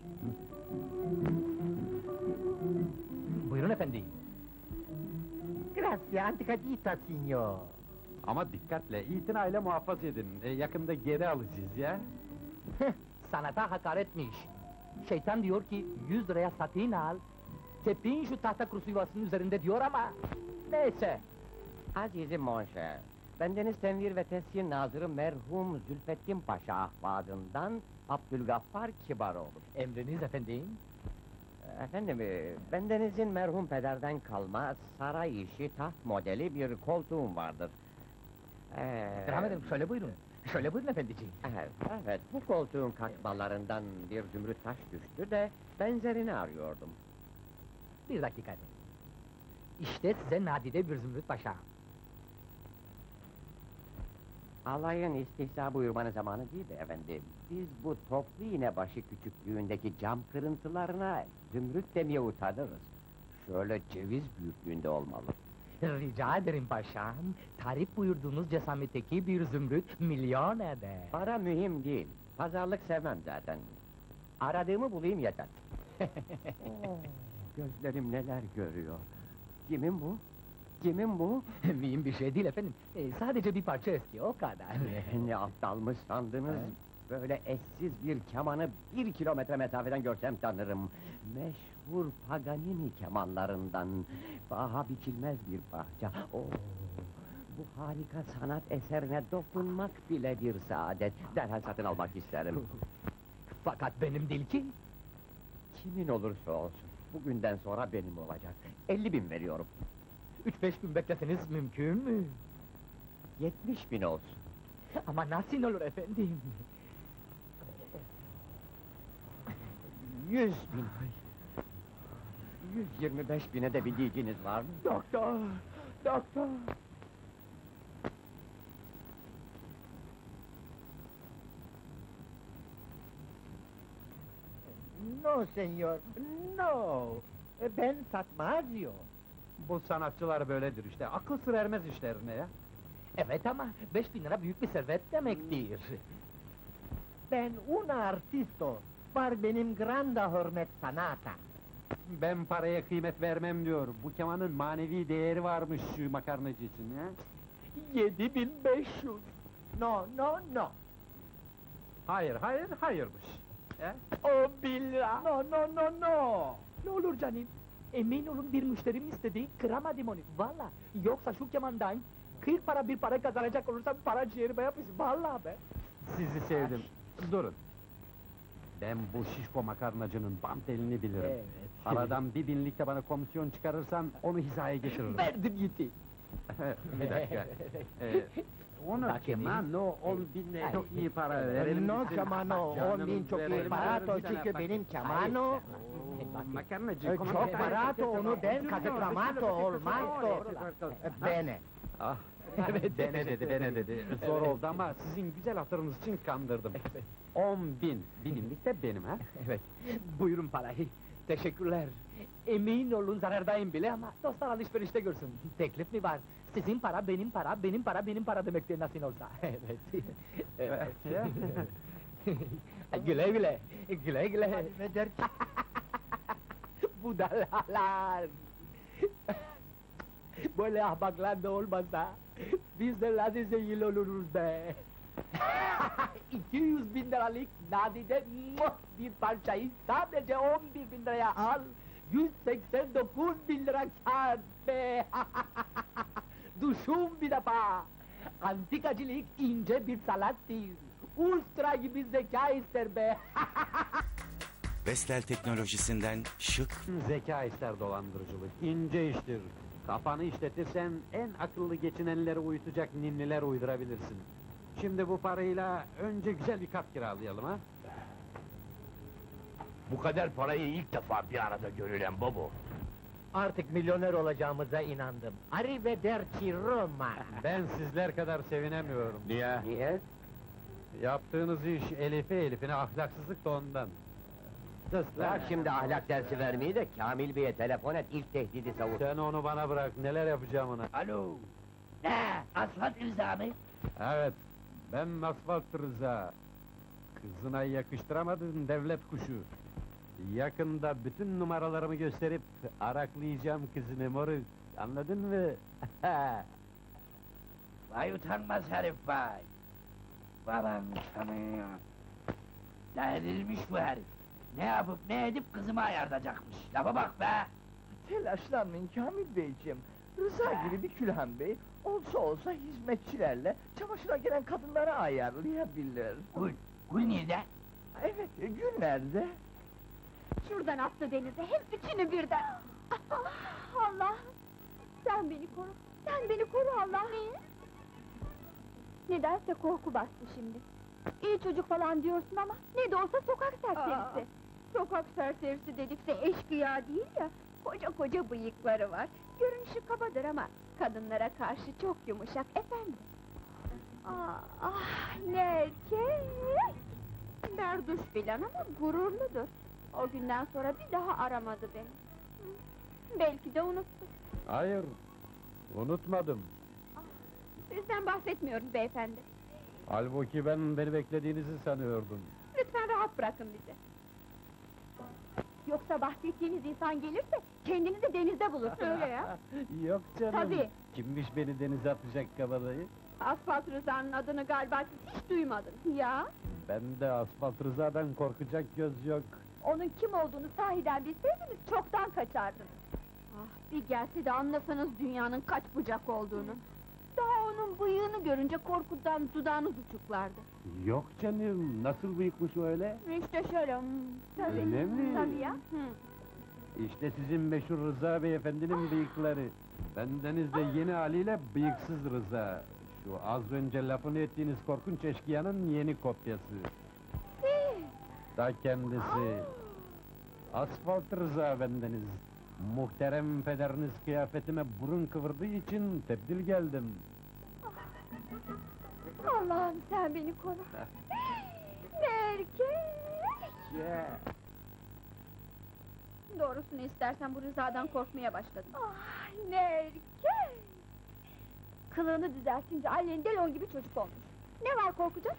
Buyurun efendi. Grazie, anticacita signor. Ama dikkatle, itinayla muhafaza edin. E, yakında geri alacağız ya. Sanata hakaretmiş. Şeytan diyor ki 100 liraya satın al. Tepin şu tahta kurusu yuvasının üzerinde diyor ama... Neyse. Azizim Monşer, bendeniz Tenvir ve Teskin Nazırı merhum Zülfettin Paşa ahvadından Abdülgaffar Kibaroğlu. Emriniz efendim. Efendim, e, bendenizin merhum pederden kalma saray işi taht modeli bir koltuğum vardır. Ee, Devam edelim, şöyle buyurun. Şöyle buyurun efendiciğim. Evet, evet, bu koltuğun kakmalarından bir zümrüt taş düştü de benzerini arıyordum. Bir dakika efendim. İşte size nadide bir zümrüt paşa. Alayın istihza buyurmanın zamanı değil efendim. Biz bu toplu iğnebaşı küçüklüğündeki cam kırıntılarına zümrüt demeye utanırız. Şöyle ceviz büyüklüğünde olmalı. Rica ederim paşam. Tarif buyurduğunuz cesametteki bir zümrüt milyon eder. Para mühim değil. Pazarlık sevmem zaten. Aradığımı bulayım yeter. Gözlerim neler görüyor. Kimin bu? Kimin bu? Mühim bir şey değil efendim. Ee, sadece bir parça eski, o kadar. ne aptalmış sandınız? Böyle eşsiz bir kemanı bir kilometre mesafeden görsem tanırım. Meşhur Paganini kemanlarından. Baha biçilmez bir bahçe. Oo, bu harika sanat eserine dokunmak bile bir saadet. Derhal satın almak isterim. Fakat benim değil ki. Kimin olursa olsun. Bugünden sonra benim olacak. 50 bin veriyorum. Üç beş gün bekleseniz mümkün mü? 70 bin olsun. Ama nasıl olur efendim? 100 bin. 125 bine de bir diyeceğiniz var mı? Doktor, doktor. No senyor, no. Ben satmaz diyor. Bu sanatçılar böyledir işte. Akıl sır ermez işlerine ya. Evet ama beş bin lira büyük bir servet demektir. Ben un artisto. Var benim granda hürmet sanata. Ben paraya kıymet vermem diyor. Bu kemanın manevi değeri varmış şu makarnacı için ya. Yedi bin beş yüz. No, no, no. Hayır, hayır, hayırmış. On bin lira. No, no, no, no. Ne olur canım? Emin olun bir müşterim istedi, kıramadım onu. Valla. Yoksa şu kemandan kırk para bir para kazanacak olursam para ciğerime yapışır. Valla be. Sizi sevdim. Durun. Ben bu şişko makarnacının bant elini bilirim. Evet. Aradan bir binlik de bana komisyon çıkarırsan onu hizaya getiririm. Verdim gitti. bir dakika. Ee, onu Bak keman o on binle çok iyi para verelim. No Canım, on bin çok iyi verelim sana. çünkü benim. Oo, Makarnacı. E, komando- Çok parato onu ben catetramato olmazdo. E, Bene. Ah, evet, dene dedi, dene dedi. Zor oldu ama sizin güzel hatırınız için kandırdım. On bin, binimlik de benim ha. Evet. Buyurun parayı. Teşekkürler. Emin olun zarardayım bile ama dostlar alışverişte görsün. Teklif mi var? Sizin para, benim para, benim para, benim para demektir nasıl olsa. Evet. evet. güle güle, güle güle. Ne der ki? Budalalar! Böyle ahmaklar da olmasa, biz de lazım zengin oluruz be! 200 bin liralık nadide muah, bir parçayı sadece 11 bin liraya al, 189 bin lira kâr be! Düşün bir defa! Antikacılık ince bir sanattır. Ultra gibi zeka ister be! Vestel teknolojisinden şık Zeka ister dolandırıcılık, ince iştir. Kafanı işletirsen en akıllı geçinenleri uyutacak ninniler uydurabilirsin. Şimdi bu parayla önce güzel bir kat kiralayalım ha. Bu kadar parayı ilk defa bir arada görülen bu. Artık milyoner olacağımıza inandım. Arrivederci Roma. Ben sizler kadar sevinemiyorum. Niye? Niye? Yaptığınız iş elife elifine ahlaksızlık da ondan. Bırak şimdi ahlak dersi vermeyi de Kamil Bey'e telefon et, ilk tehdidi savur. Sen onu bana bırak, neler yapacağım ona. Alo. Ne? Asfalt Rıza mı? Evet, ben Asfalt Rıza. Kızına yakıştıramadın devlet kuşu. Yakında bütün numaralarımı gösterip araklayacağım kızını moruk. Anladın mı? Vay utanmaz herif vay. Babam tanıyor. Delirmiş bu herif. Ne yapıp ne edip kızımı ayartacakmış. Lafa bak be! Telaşlanmayın Kamil Beyciğim. Rıza gibi bir külhan bey olsa olsa hizmetçilerle çamaşıra gelen kadınları ayarlayabilir. Gül, Gül nerede? Evet, Gül nerede? Şuradan attı denize, hem üçünü birden! Allah! Sen beni koru, sen beni koru Allah! Niye? Nedense korku bastı şimdi. İyi çocuk falan diyorsun ama ne de olsa sokak serserisi. Sokak serserisi dedikse eşkıya değil ya, koca koca bıyıkları var. Görünüşü kabadır ama kadınlara karşı çok yumuşak efendim. Ah, ah ne erkek! Berduş filan ama gururludur. O günden sonra bir daha aramadı beni. Hı, Belki de unuttu. Hayır, unutmadım. Sizden bahsetmiyorum beyefendi. Halbuki ben beni beklediğinizi sanıyordum. Lütfen rahat bırakın bizi. Yoksa bahsettiğiniz insan gelirse kendinizi denizde bulursun öyle ya. Yok canım. Tabii. Kimmiş beni denize atacak kabadayı? Asfalt Rıza'nın adını galiba siz hiç duymadınız. Ya, Ben de asfalt rızadan korkacak göz yok. onun kim olduğunu sahiden bilseydiniz çoktan kaçardınız. Ah, bir gelse de anlasanız dünyanın kaç bucak olduğunu. Daha onun bıyığını görünce korkudan dudağınız uçuklardı. Yok canım, nasıl bıyıkmış öyle? İşte şöyle, hmm, tabii. Öyle mi? Tabii ya. Hı. İşte sizin meşhur Rıza beyefendinin bıyıkları. Bendeniz de yeni haliyle bıyıksız Rıza. Şu az önce lafını ettiğiniz korkunç eşkıyanın yeni kopyası. Siz! Ta kendisi. Asfalt Rıza bendeniz. Muhterem pederiniz kıyafetime burun kıvırdığı için tebdil geldim. Allah'ım sen beni koru. ne erkek! Doğrusunu istersen bu rızadan korkmaya başladım. Ah ne erkek! Kılığını düzeltince Ali'nin delon gibi çocuk olmuş. Ne var korkacak?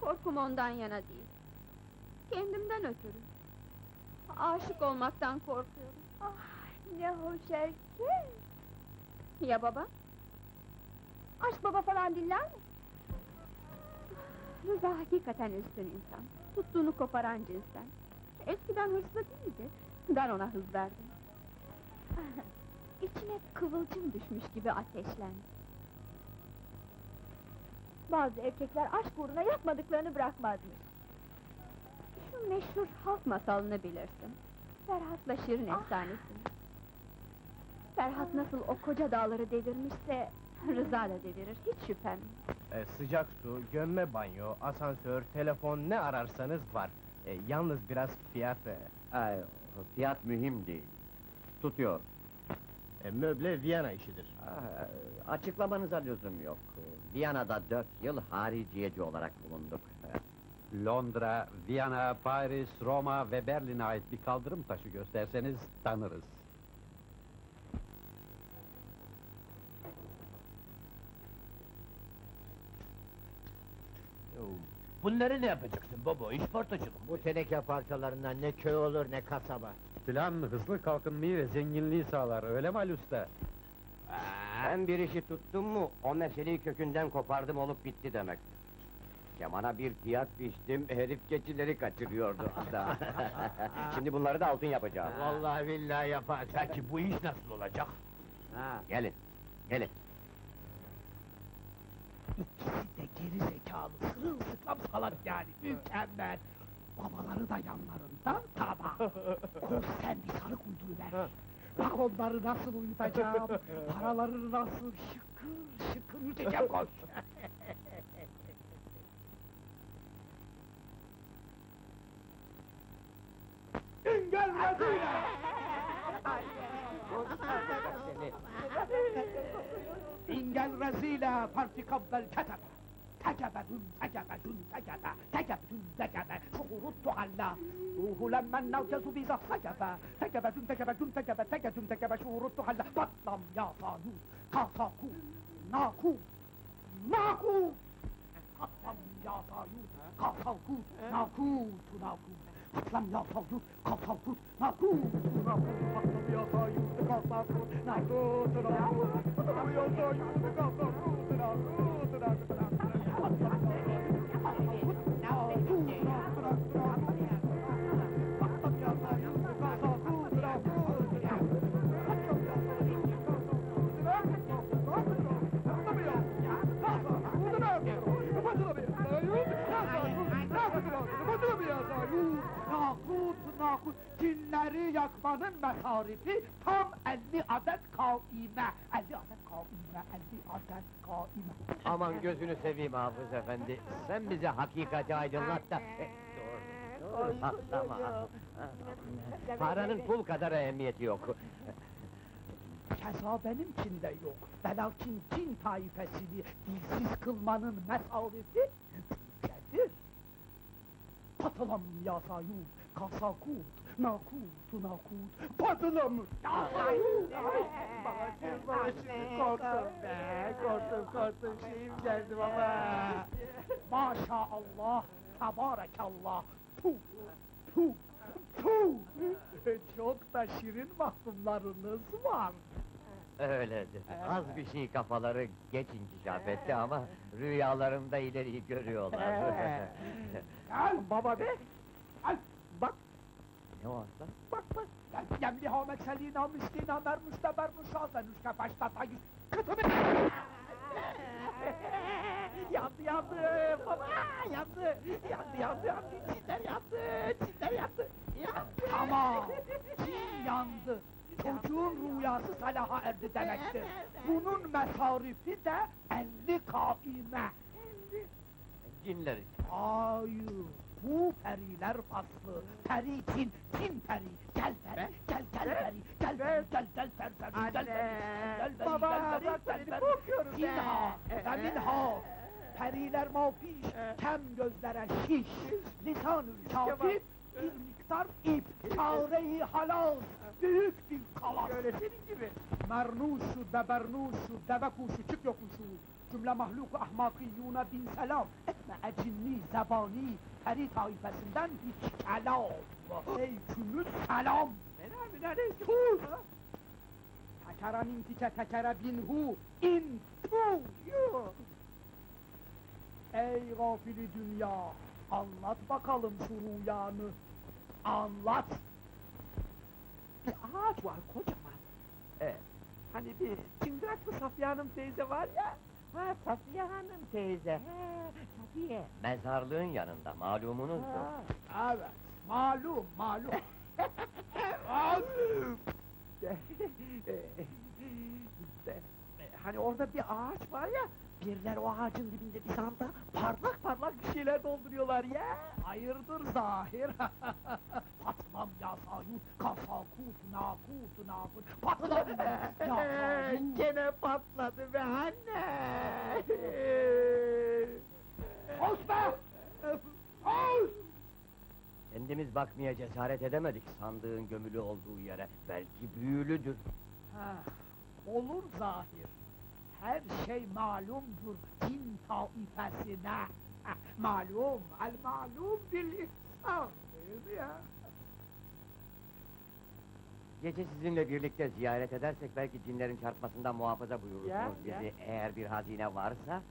Korkum ondan yana değil. Kendimden ötürü. Aşık olmaktan korkuyorum. Ah ne hoş erkek! Ya baba? Aşk baba falan dinler mi? Rıza hakikaten üstün insan. Tuttuğunu koparan cinsten. Eskiden hırslı değildi. Ben ona hız verdim. İçine kıvılcım düşmüş gibi ateşlendi. Bazı erkekler aşk uğruna yapmadıklarını bırakmazmış. Şu meşhur halk masalını bilirsin. Ferhat'la Şirin efsanesini. Ferhat nasıl o koca dağları devirmişse... Rıza da devirir, hiç şüphem. yok. E, sıcak su, gömme banyo, asansör, telefon ne ararsanız var. E, yalnız biraz fiyat... E, Ay, fiyat mühim değil. Tutuyor. e, möble Viyana işidir. Aa, açıklamanıza lüzum yok. Viyana'da dört yıl hariciyeci olarak bulunduk. Londra, Viyana, Paris, Roma ve Berlin'e ait bir kaldırım taşı gösterseniz tanırız. Bunları ne yapacaksın baba? İşportacılık? Bu teneke parçalarından ne köy olur ne kasaba. Plan hızlı kalkınmayı ve zenginliği sağlar, öyle mi Ali Usta? Ben bir işi tuttum mu, o meseleyi kökünden kopardım olup bitti demek. Kemana bir fiyat biçtim, herif keçileri kaçırıyordu da. Şimdi bunları da altın yapacağım. Vallahi billahi yapar. Peki bu iş nasıl olacak? Ha, gelin, gelin. İkisi de geri zekalı, sırılsıklam salak yani, mükemmel! Babaları da yanlarında, tamam! Koş sen bir sarık uyduruver! Bak onları nasıl uyutacağım, paralarını nasıl şıkır şıkır yutacağım koş! İngel Razine! إن الرزيل فارتقب الكتب. تجبة تجب تجبة تجبة تجبة شهور تعلى روح لما النوجز بزهزجبة تجبة تجب تجبة تجبة تجبة شهور تعلى بطلم يا فانو قاطاكو ناكو ناكو بطلم يا طالوت قاطاكو ناكوت ناكوت Aslan yaltavdut, kaltavdut, nakut. Aklım yatağı yüzdü kaltavdut, nakut, nakut. Aklım yatağı yüzdü kaltavdut, nakut, nakut. Aklım yatağı yüzdü kaltavdut, nakut, nakut. Yahu cinleri yakmanın mesarifi tam 50 adet kaime. 50 adet kaime, 50 adet kaime. Aman gözünü seveyim Hafız efendi. Sen bize hakikati aydınlat da... Dur, dur, patlama. Paranın pul kadar ehemmiyeti yok. Keza benim için de yok. Velakin cin taifesini dilsiz kılmanın mesarifi yücedir. Patlam ya sayud, kasakut, nakut, nakut, patlam ya sayud. Başım başım korktum be, korktum korktum şeyim geldi baba. Maşallah, tebarekallah, tu, tu, tu. Çok da şirin mahkumlarınız var. Öyledir. Az bir şey kafaları geç inkişaf etti ama rüyalarında ileriyi görüyorlar. Gel baba be, gel bak, ne o aslan? bak bak. Gel, yemliha mekselina miskina mermuşta mermuşa zenuşka başta yüz. Kıtımı! yandı yandı. Baba yandı. Yandı yandı yandı. Çinler yandı çinler yandı. Yandı. Ama çin yandı. Çocuğun rüyası salaha erdi demektir. Bunun mesarifi de elli kaime Cinleri. hayır bu periler faslı. Peri çin çin peri. Gel peri gel gel peri. Gel peri gel gel peri gel peri gel peri. Baba, gel bak gel peri. korkuyorum be. Sinha ve minha Periler mafiş, kem gözlere şiş, lisan-ı kafir, bir miktar ip, çare-i halas, büyük bir kalas. Öyle senin gibi. Mernuşu, bebernuşu, deve kuşu, çık yokuşu, cümle mahluku ahmakiyyûne bin selam, etme ecinni, zebani, peri taifesinden hiç kelam. Aleykümüs selam. Selamün aleyküm. Tuz! Tekeren intike tekere binhu, in tu yu. Ey gafili dünya, anlat bakalım şu rüyanı. Anlat. Bir ağaç var kocaman. Evet. Hani bir çıngıraklı Safiye Hanım teyze var ya. Ha Safiye Hanım teyze. He Safiye. Mezarlığın yanında malumunuzdur. Ha. Evet, malum, malum. hani orada bir ağaç var ya, biriler o ağacın dibinde bir sanda parlak parlak bir şeyler dolduruyorlar ya. Hayırdır zahir? Patlam ya sayut, kasakut, nakut, nakut, patlam ya sayut. Gene patladı be anne. Sus be! Sus! Kendimiz bakmaya cesaret edemedik sandığın gömülü olduğu yere. Belki büyülüdür. Ha, olur zahir. Her şey malumdur cin taifesine. Malum, el malum bil ihsan. Değil mi ya? Gece sizinle birlikte ziyaret edersek belki cinlerin çarpmasından muhafaza buyurursunuz Ya, bizi. ya. Eğer bir hazine varsa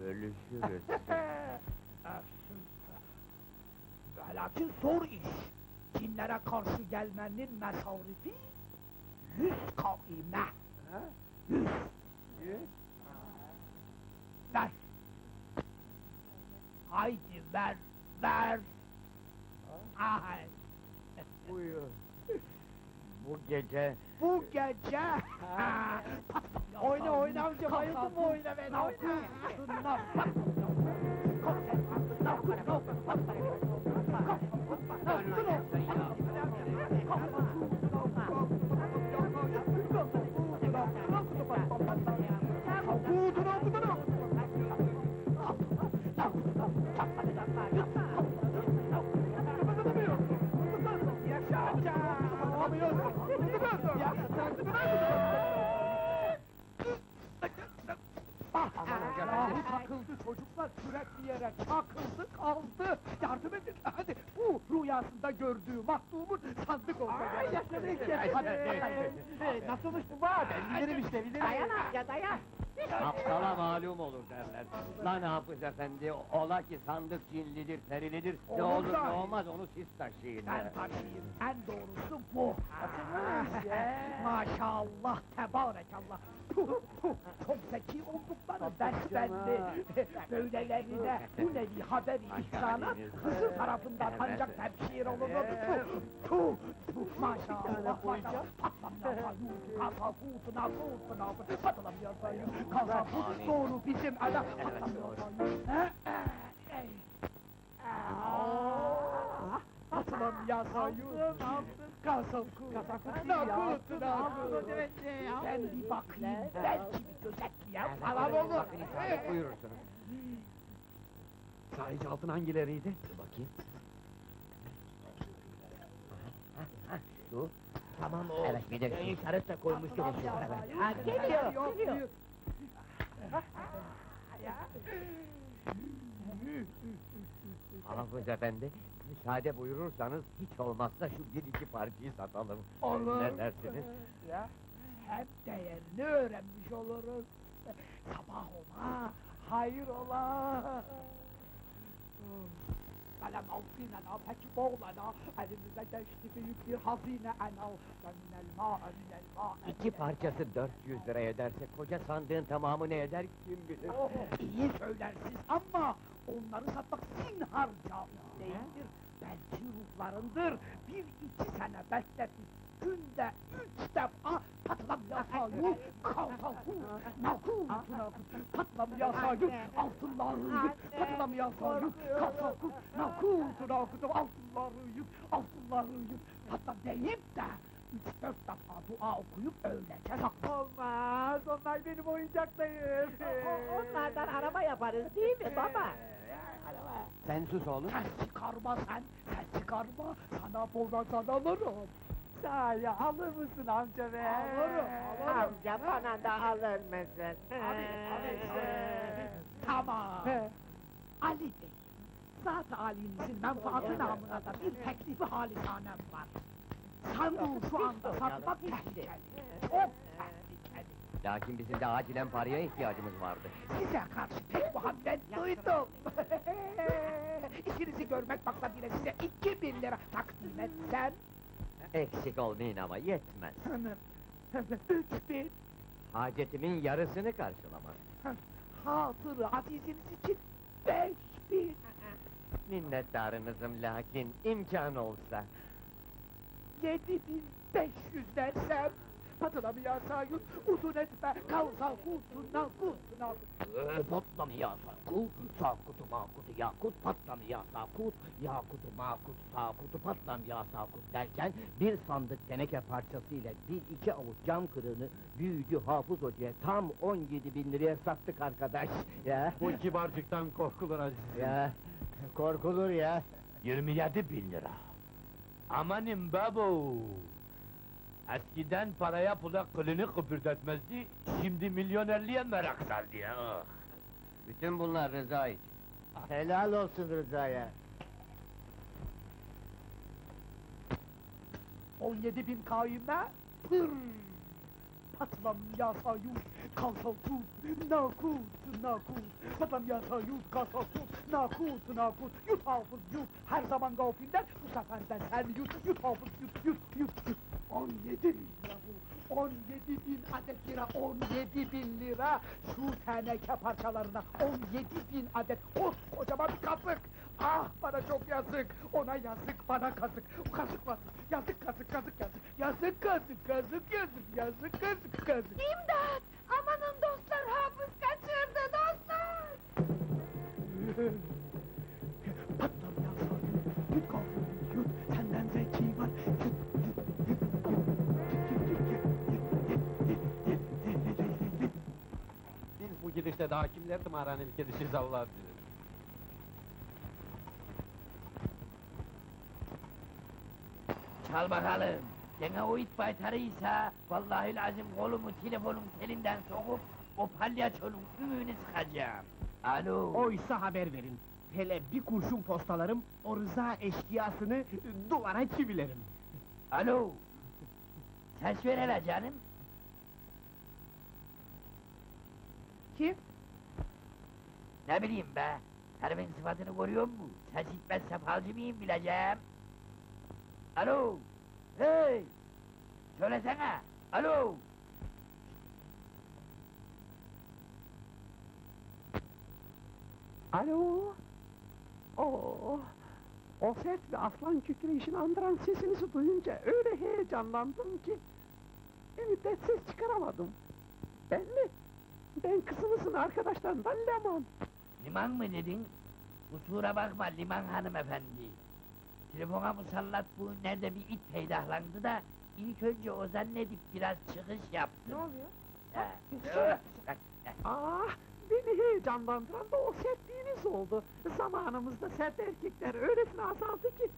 bölüşürüz. Lakin zor iş. Cinlere karşı gelmenin mesarifi yüz kaime. Yüz. Ver. Haydi ver, ver. Ay. Buyur. Bu gece Bu gece Oyna, oyna amca, bayıldın mı oyna beni, oyna. Yahu takıldı çocuklar sürekli yere çakıldı kaldı. Yardım edin hadi bu rüyasında gördüğü mahdumun sandık olsa Ay yaşadık yaşadık. Nasılmış bu? Ben bilirim işte bilirim. Dayan amca dayan. Aptala malum olur derler. Lan Hafız efendi, ola ki sandık cinlidir, perilidir. Ne Olur olur ne da. olmaz onu siz taşıyın. Ben taşıyayım, en doğrusu bu. Maşallah, tebarekallah. Puh, puh, Çok zeki oldukları ders belli. Böylelerine bu nevi haber ihsanı Hızır tarafından ancak tebşir olunur. Puh, puh, puh, maşallah, maşallah. Patlamaya sayın, kasafut, nasut, nasut. Patlamaya sayın, kalır. Doğru bizim adam. Evet, Aslan ya sayın. Kasıl kurt. Nakut, nakut. Ben bir bakayım, belki bir gözetleyem. Tamam olur. Buyurursunuz. Sahici altın hangileriydi? Bakayım. Şu. Tamam o. Evet bir de şu. Şarıt da koymuştum. Ha, geliyor, geliyor. Hafız efendi, müsaade buyurursanız hiç olmazsa şu bir iki parçayı satalım. Olur. Ne dersiniz? Ya, hem değerini öğrenmiş oluruz. Sabah ola, hayır ola. Kalem altına la peki boğlana, elimize geçti büyük bir hazine enal. Ve minel ma, minel ma. İki parçası 400 lira ederse koca sandığın tamamı ne eder kim bilir? Oh, iyi söylersiz ama onları satmak zinhar caiz değildir. Belki ruhlarındır. Bir iki sene bekletip günde üç defa patlam yasayı, kalkaku, naku, tunaku, patlam yasayı, altınları yük, patlam yasayı, kalkaku, naku, tunaku, altınları yük, altınları yük, patlam deyip de üç dört defa dua okuyup öylece sakla. Olmaz, onlar benim oyuncaklarım. Onlardan araba yaparız değil mi baba? Sen sus oğlum. Ses çıkarma sen, ses çıkarma, sana boğazan alırım. Sahi alır mısın amca be? Alırım, alırım. Amca bana da alır mısın? Hadi, hadi. Tamam. Ali Bey, zat halinizin menfaati namına da bir teklifi halisanem var. Sandığı şu anda satmak tehlikeli, çok tehlikeli. Lakin bizim de acilen paraya ihtiyacımız vardı. Size karşı pek muhabbet duydum. İşinizi görmek maksadıyla size iki bin lira takdim etsem... Eksik olmayın ama yetmez. Üç bin, Hacetimin yarısını karşılamaz. hatırı aziziniz için beş bin. Minnettarınızım lakin imkan olsa. Yedi bin beş yüz versem... Patına sayın, uzun etme, kalsa kutuna kutuna Patlam yasaku, sakutu makutu yakut, patlam yasakut, yakutu makut, sakutu, patlam yasakut derken Bir sandık teneke parçası ile bir iki avuç cam kırığını büyücü Hafız Hoca'ya tam 17 bin liraya sattık arkadaş. Ya, Bu kibarcıktan korkulur azizim. ya, korkulur ya. 27 bin lira. Amanim babo. Eskiden paraya pula kılını kıpırdatmazdı, şimdi milyonerliğe merak sardı ya. Bütün bunlar rıza için. Helal olsun Rıza'ya. 17 bin kavime pır. Patlam yasayut, kasatut, nakut, nakut. Patlam yasayut, kasatut, nakut, nakut. Yut hafız yut, her zaman gafilden, bu sefer de sen yut, yut hafız yut, yut, yut, yut. 17 bin lira bu, 17 bin adet lira, 17 bin lira. Şu teneke parçalarına 17 bin adet koskocaman bir kasık. Ah bana çok yazık, ona yazık, bana kazık. Kazık kazık, yazık kazık, kazık yazık. Yazık kazık, kazık yazık, yazık kazık, kazık. İmdat! Amanın dostlar hafız kaçırdı dostlar! bu gidişte daha kimler tımarhanelik edeceğiz Allah bilir. Çal bakalım. Gene o it baytarıysa, vallahi lazım kolumu telefonun telinden sokup, o palyaçonun ümüğünü sıkacağım. Alo. Oysa haber verin. Hele bir kurşun postalarım, o rıza eşkıyasını duvara çivilerim. Alo. Ses ver hele canım. Kim? Ne bileyim be, herifin sıfatını koruyor mu? Ses gitmez sefalcı mıyım bileceğim. Alo, hey! Söylesene, alo! Alo! Oh! O sert ve aslan kükreyişini andıran sesinizi duyunca öyle heyecanlandım ki... ...bir müddet ses çıkaramadım. Ben mi? Ben kızınızın arkadaşlarından Leman. Liman mı dedin? Kusura bakma Liman hanımefendi. Telefona musallat bu nerede bir it peydahlandı da... ...ilk önce o zannedip biraz çıkış yaptım. Ne oluyor? Ah, beni heyecanlandıran da o sertliğiniz oldu. Zamanımızda sert erkekler öylesine azaldı ki...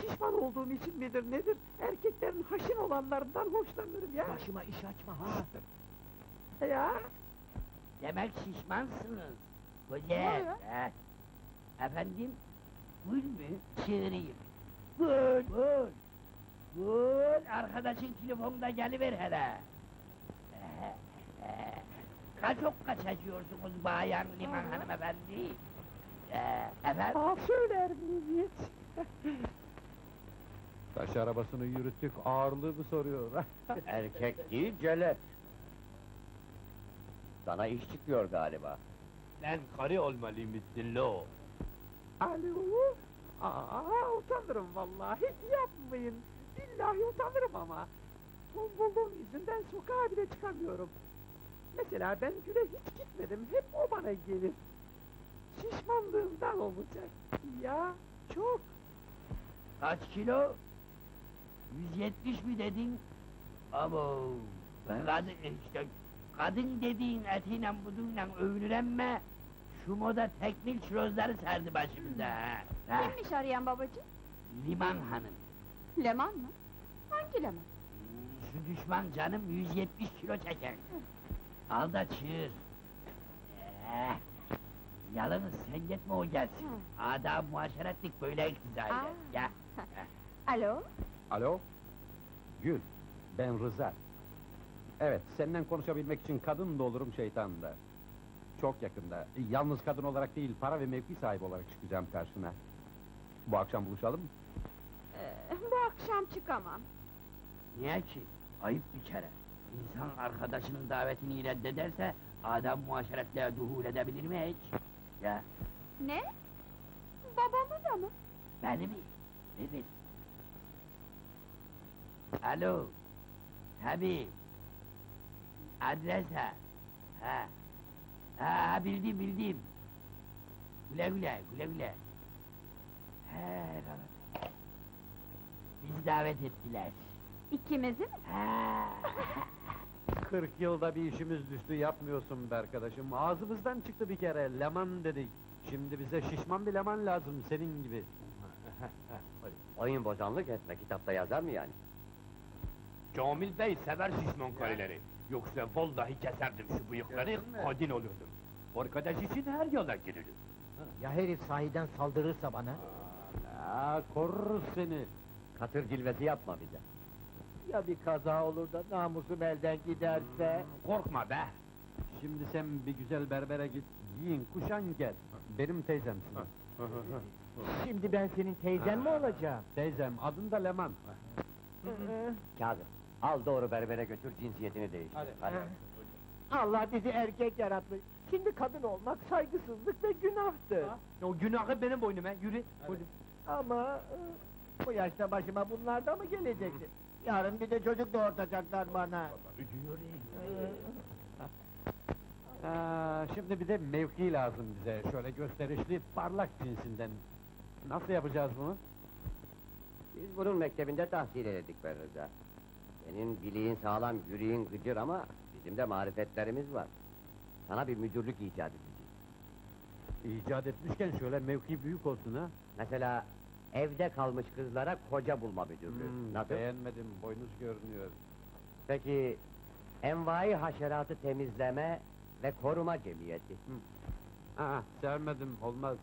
...şişman olduğum için midir nedir, erkeklerin haşin olanlarından hoşlanırım ya. Başıma iş açma ha. Ya, Demek şişmansınız. Güzel. Efendim, gül mü? Çığırayım. Gül, gül. Gül, arkadaşın telefonda geliver hele. Kaç ok kaçacıyorsunuz bayan liman hanımefendi? Ee, efendim? söyler miyim hiç? Taş arabasını yürüttük, ağırlığı mı soruyor? Erkek değil celet. Sana iş çıkıyor galiba. Sen karı olmalıymışsın lo. Alo? Aa, utanırım vallahi, yapmayın. Billahi utanırım ama. Tombulluğum yüzünden sokağa bile çıkamıyorum. Mesela ben güle hiç gitmedim, hep o bana gelir. Şişmanlığımdan olacak. Ya, çok. Kaç kilo? 170 mi dedin? Abo, kadın işte, kadın dediğin etiyle buduyla övünülenme, şu moda tekmil çirozları serdi başımıza ha. ha. Kimmiş arayan babacığım? Liman hanım, Leman mı? Hangi Leman? şu düşman canım 170 kilo çeker. Al da çığır. Eh, Yalnız sen gitme o gelsin. Adab muaşeretlik böyle iktidar eder. Aa. Ya. Alo? Alo? Gül, ben Rıza. Evet, seninle konuşabilmek için kadın da olurum şeytan da. Çok yakında, yalnız kadın olarak değil, para ve mevki sahibi olarak çıkacağım karşına. Bu akşam buluşalım mı? Ee, bu akşam çıkamam. Niye ki? Ayıp bir kere. İnsan arkadaşının davetini reddederse adam muaşeretle duhul edebilir mi hiç? Ya Ne? Babamı da mı? beni mi? Evet. Alo. Tabii. Adres ha. Ha. Ha bildim bildim. Güle güle güle güle. He, tamam. Bizi davet ettiler. İkimizi mi? Ha. 40 yılda bir işimiz düştü, yapmıyorsun be arkadaşım. Ağzımızdan çıktı bir kere, leman dedik. Şimdi bize şişman bir leman lazım, senin gibi. Oyun bozanlık etme kitapta yazar mı yani? Kamil Bey sever şişman karıları. Yoksa vallahi keserdim şu bıyıkları, kadın olurdum. Arkadaş için her yola girilir. Ya herif sahiden saldırırsa bana? Ya koruruz seni. Katır cilvesi yapma bize. Ya bir kaza olur da namusum elden giderse? Korkma be! Şimdi sen bir güzel berbere git, giyin, kuşan gel. Benim teyzemsin. Şimdi ben senin teyzen mi olacağım? Teyzem, adın da Leman. Kazım, al doğru berbere götür cinsiyetini değiştir. Hadi. Allah bizi erkek yaratmış. Şimdi kadın olmak saygısızlık ve günahtır. O günahı benim boynuma, yürü! Ama e, bu yaşta başıma bunlar da mı gelecekti? Yarın bir de çocuk doğurtacaklar bana. Aa, şimdi bir de mevki lazım bize, şöyle gösterişli, parlak cinsinden. Nasıl yapacağız bunu? Biz bunun mektebinde tahsil ededik be Rıza. Senin biliğin sağlam, yüreğin gıcır ama bizim de marifetlerimiz var. Sana bir müdürlük icat edeceğiz. İcat etmişken şöyle mevki büyük olsun ha. Mesela evde kalmış kızlara koca bulma müdürlüğü. Hmm, Nasıl? beğenmedim, boynuz görünüyor. Peki, envai haşeratı temizleme ve koruma cemiyeti. Aa, sevmedim, olmaz.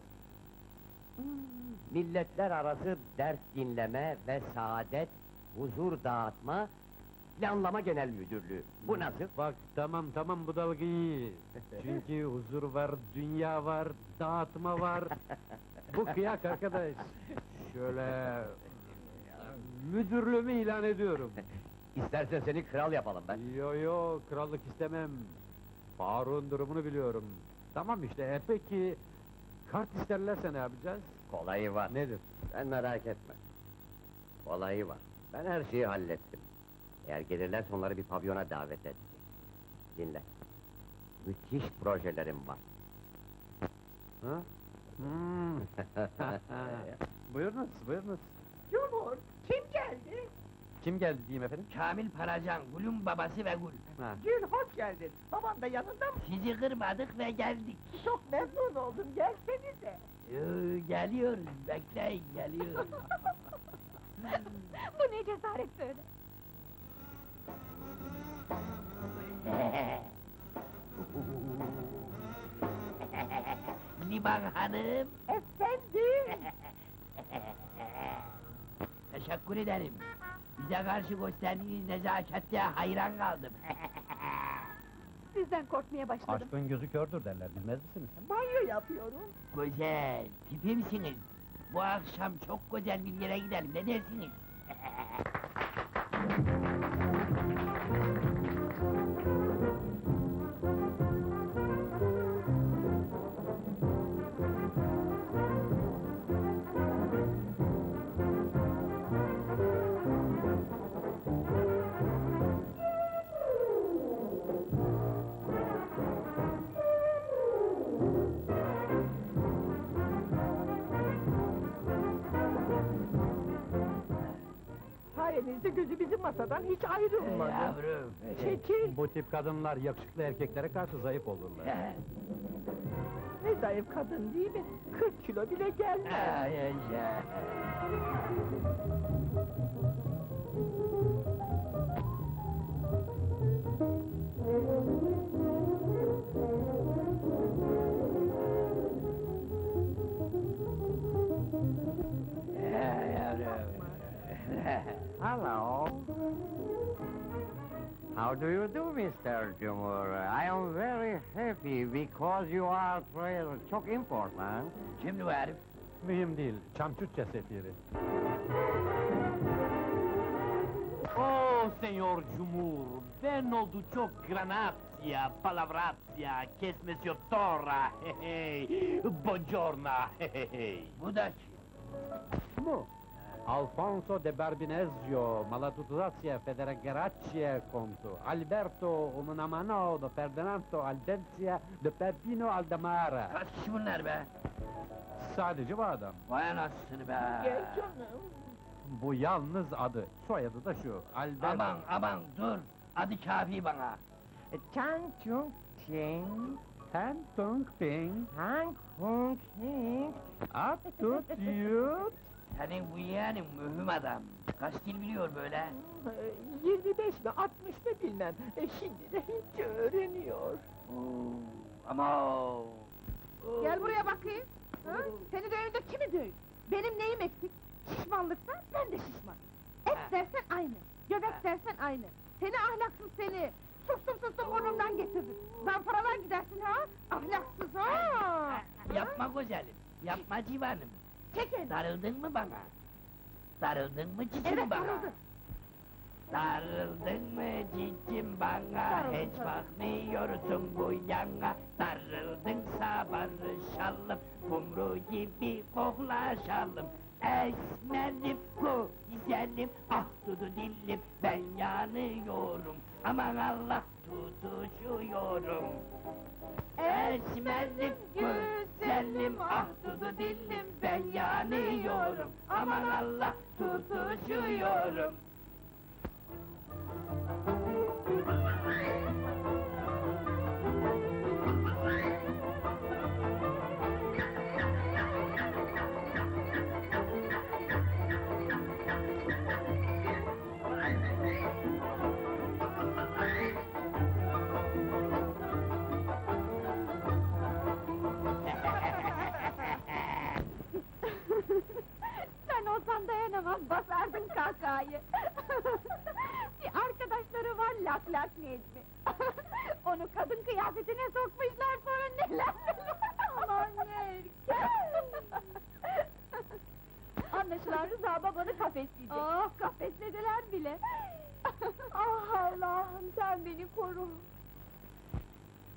Milletler arası dert dinleme ve saadet, huzur dağıtma, planlama genel müdürlüğü. Bu nasıl? Bak, tamam tamam bu dalga iyi. Çünkü huzur var, dünya var, dağıtma var. bu kıyak arkadaş. Şöyle... Müdürlüğümü ilan ediyorum. İstersen seni kral yapalım ben. Yo yo, krallık istemem. Faruk'un durumunu biliyorum. Tamam işte, e peki... Kart isterlerse ne yapacağız? Kolayı var. Nedir? Sen merak etme. Olayı var. Ben her şeyi hallettim. Eğer gelirlerse onları bir pavyona davet ettim. Dinle. Müthiş projelerim var. Ha? Hmm. buyurunuz, buyurunuz. Cumhur, kim geldi? Kim geldi diyeyim efendim? Kamil Paracan, Gül'ün babası ve Gül. Ha. Gül hoş geldin. Baban da yanında mı? Sizi kırmadık ve geldik. Çok memnun oldum, gelsenize. Yoo, geliyoruz, bekleyin, geliyoruz. Bu ne cesaret böyle? Liban Hanım, Efendim? teşekkür ederim. Bize karşı gösterdiğiniz nezakette hayran kaldım. Sizden korkmaya başladım. Aşkın gözü kördür derler, bilmez misiniz? Banyo yapıyorum. güzel, tipimsiniz. Bu akşam çok güzel bir yere gidelim, ne dersiniz? masadan hiç ayrılmadı. Yavrum. Çekil. Bu tip kadınlar yakışıklı erkeklere karşı zayıf olurlar. Ne zayıf kadın değil mi? 40 kilo bile gelmez. Ay yaşa. Ay Hello. How do you do, Mr. Jumur? I am very happy because you are çok important. Kimdi bu herif? Mühim değil, Çamçutça sefiri. Oh, senyor Cumhur, ben oldu çok granazia, palavrazia, kesmesio torra, hey hey, buongiorno, hey hey. Bu da kim? Bu. Alfonso de Barbinezio, Malatutuzazia, Federagrazia Conto, Alberto Umunamano, de Ferdinando Aldenzia, de Peppino Aldamara. Kaç kişi bunlar be? Sadece bu adam. Vay anasını be! Gel canım. Bu yalnız adı. Soyadı da şu. Alberto. Aman aman dur! Adı kafi bana! Chan Chung Ching, Tan Tung Ping, Hang Hung Hing, Up Tut Yut. Senin bu yeğenin mühim adam. Kaç dil biliyor böyle? Ee, 25 mi 60 mı bilmem. E, şimdi de Hintçe öğreniyor. Oo, ama o. Gel buraya bakayım. Ha? Seni dövünce kimi dövün? Benim neyim eksik? Şişmanlıktan ben de şişman. Et dersen aynı, göbek dersen aynı. Seni ahlaksız seni! Sustum sustum burnumdan getirdin. Zamparalar gidersin ha? Ahlaksız ha! Yapma güzelim, yapma civanım. Çek elini! Darıldın mı bana? Darıldın mı cicim Evet, bana? Darıldın mı cicim bana? Hiç tabii. bakmıyorsun bu yana. Darıldınsa barışalım. Kumru gibi koklaşalım. Esmerim, güzelim, ah dudu dillim, ben yanıyorum. Aman Allah tutuşuyorum. Esmerim, güzelim, ah dudu dillim, ben yanıyorum. Aman Allah tutuşuyorum. Dayanamaz, basardın kahkahayı. Bir arkadaşları var lak lak Necmi. Onu kadın kıyafetine sokmuşlar sonra neler Aman ne Anlaşılan Rıza babanı kafesleyecek. Oh, kafeslediler bile. ah Allah'ım sen beni koru.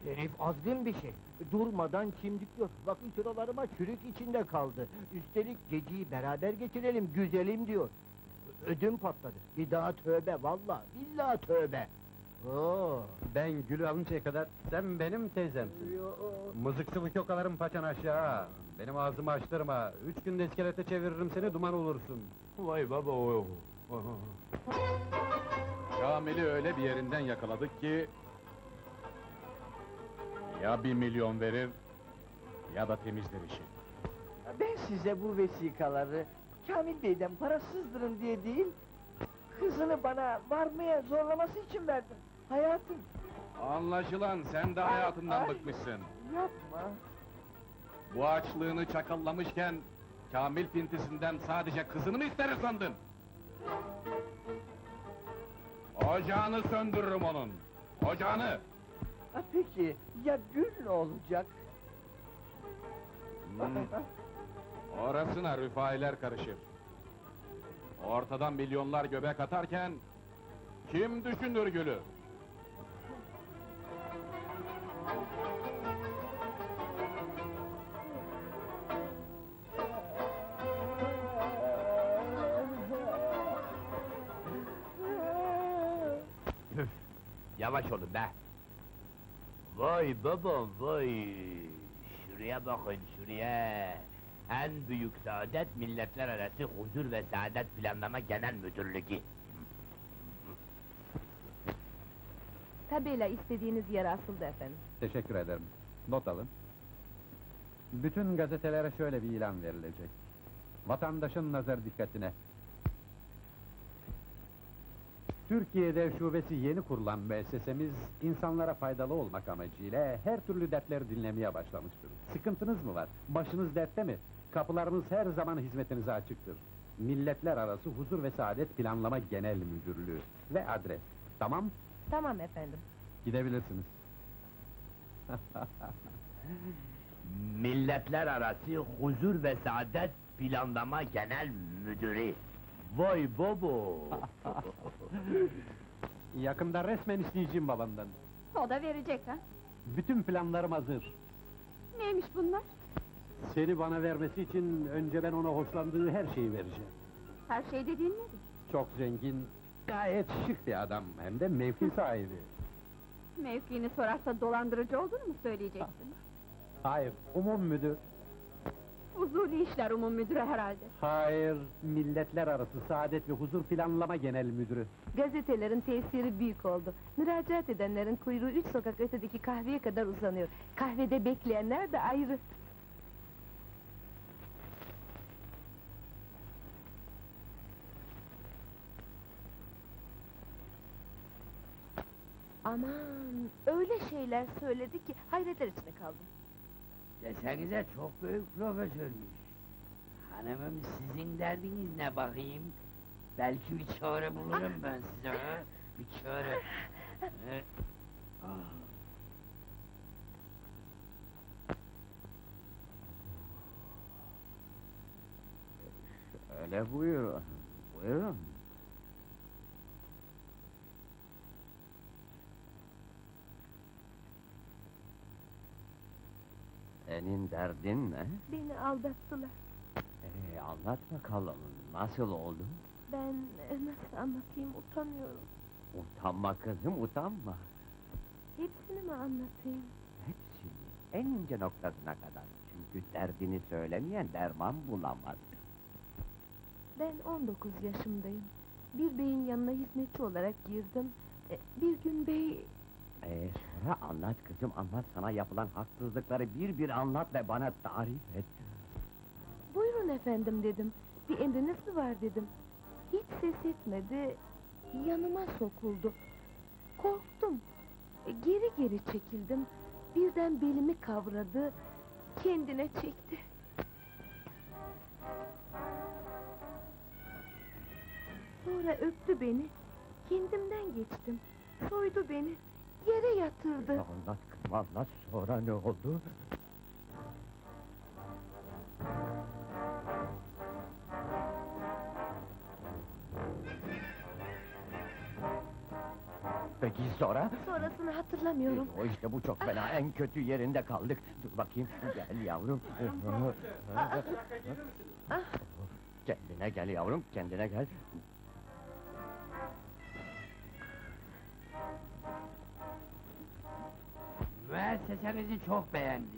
Herif azgın bir şey. Durmadan çimdikliyor. Bakın şuralarıma çürük içinde kaldı. Üstelik geceyi beraber geçirelim, güzelim diyor. Ödüm patladı. Bir daha tövbe valla, billahi tövbe. Oo. Ben gülü alıncaya kadar sen benim teyzemsin. Yo. Mızıkçılık yokalarım paçan aşağı. Benim ağzımı açtırma. Üç günde iskelete çeviririm seni duman olursun. Vay baba o. Kamil'i öyle bir yerinden yakaladık ki... Ya bir milyon verir, ya da temizler işi. Ben size bu vesikaları Kamil Bey'den para sızdırın diye değil, kızını bana varmaya zorlaması için verdim. Hayatım, Anlaşılan sen de hayatından ay. bıkmışsın. yapma. Bu açlığını çakallamışken... Kamil pintisinden sadece kızını mı isteriz sandın? Ocağını söndürürüm onun. Ocağını! Ha, peki, ya Gül ne olacak? Hmm. Orasına rüfailer karışır. Ortadan milyonlar göbek atarken... Kim düşünür gülü? Yavaş olun be. Vay babam vay. Şuraya bakın şuraya. En büyük saadet milletler arası huzur ve saadet planlama genel müdürlüğü. Tabela istediğiniz yere asıldı efendim. Teşekkür ederim. Not alın. Bütün gazetelere şöyle bir ilan verilecek. Vatandaşın nazar dikkatine. Türkiye'de şubesi yeni kurulan müessesemiz, insanlara faydalı olmak amacıyla her türlü dertleri dinlemeye başlamıştır. Sıkıntınız mı var? Başınız dertte mi? Kapılarımız her zaman hizmetinize açıktır. Milletler Arası Huzur ve Saadet Planlama Genel Müdürlüğü ve adres. Tamam, Tamam efendim. gidebilirsiniz. Milletler arası huzur ve saadet planlama genel müdürü. Vay baba. Yakında resmen isteyeceğim babandan. O da verecek ha? Bütün planlarım hazır. Neymiş bunlar? Seni bana vermesi için önce ben ona hoşlandığı her şeyi vereceğim. Her şey dediğin nedir? Çok zengin, gayet şık bir adam, hem de mevki sahibi. Mevkiini sorarsa dolandırıcı olduğunu mu söyleyeceksin? Hayır, umum müdür. Uzuli işler umum müdürü herhalde. Hayır, milletler arası saadet ve huzur planlama genel müdürü. Gazetelerin tesiri büyük oldu. Müracaat edenlerin kuyruğu üç sokak ötedeki kahveye kadar uzanıyor. Kahvede bekleyenler de ayrı. Aman, öyle şeyler söyledi ki hayretler içinde kaldım. Desenize çok büyük profesörmüş. Hanımım sizin derdiniz ne bakayım? Belki bir çare bulurum ben size ha? Bir çare. He? Ah. Öyle buyur. Buyurun. Senin derdin ne? Beni aldattılar. Ee, anlat bakalım, nasıl oldu? Ben e, nasıl anlatayım utanıyorum. Utanma kızım, utanma. Hepsini mi anlatayım? Hepsini, en ince noktasına kadar. Çünkü derdini söylemeyen derman bulamaz. Ben 19 yaşındayım. Bir beyin yanına hizmetçi olarak girdim. E, Bir gün bey... Ee, anlat kızım, anlat sana yapılan haksızlıkları bir bir anlat ve bana tarif et. Buyurun efendim dedim. Bir emriniz mi var dedim. Hiç ses etmedi. Yanıma sokuldu. Korktum. E, Geri geri çekildim. Birden belimi kavradı. Kendine çekti. Sonra öptü beni. Kendimden geçtim. Soydu beni. Yere yatırdı. Anlat kızım, anlat sonra ne oldu? Peki sonra? Sonrasını hatırlamıyorum. O işte bu çok fena, en kötü yerinde kaldık. Dur bakayım, gel yavrum. Kendine gel yavrum, kendine gel. Müessesenizi çok beğendim.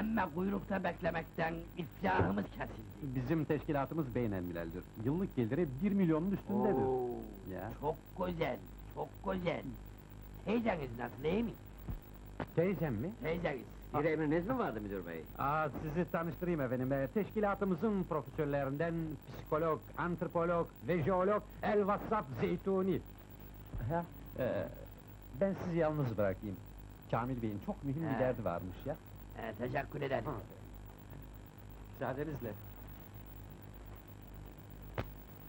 Ama kuyrukta beklemekten iflahımız kesildi. Bizim teşkilatımız beğenilmeldir. Yıllık geliri bir milyonun üstündedir. Oo, Ya. Çok güzel, çok güzel. Teyzeniz nasıl, iyi mi? Teyzem mi? Teyzeniz. Bir emriniz mi vardı müdür bey? Aa, sizi tanıştırayım efendim. Ee, Teşkilatımızın profesörlerinden psikolog, antropolog ve jeolog El Vassaf Zeytuni. Ha, ee, ben sizi yalnız bırakayım. Kamil Bey'in çok mühim bir He. derdi varmış ya. Ee, teşekkür ederim. Müsaadenizle.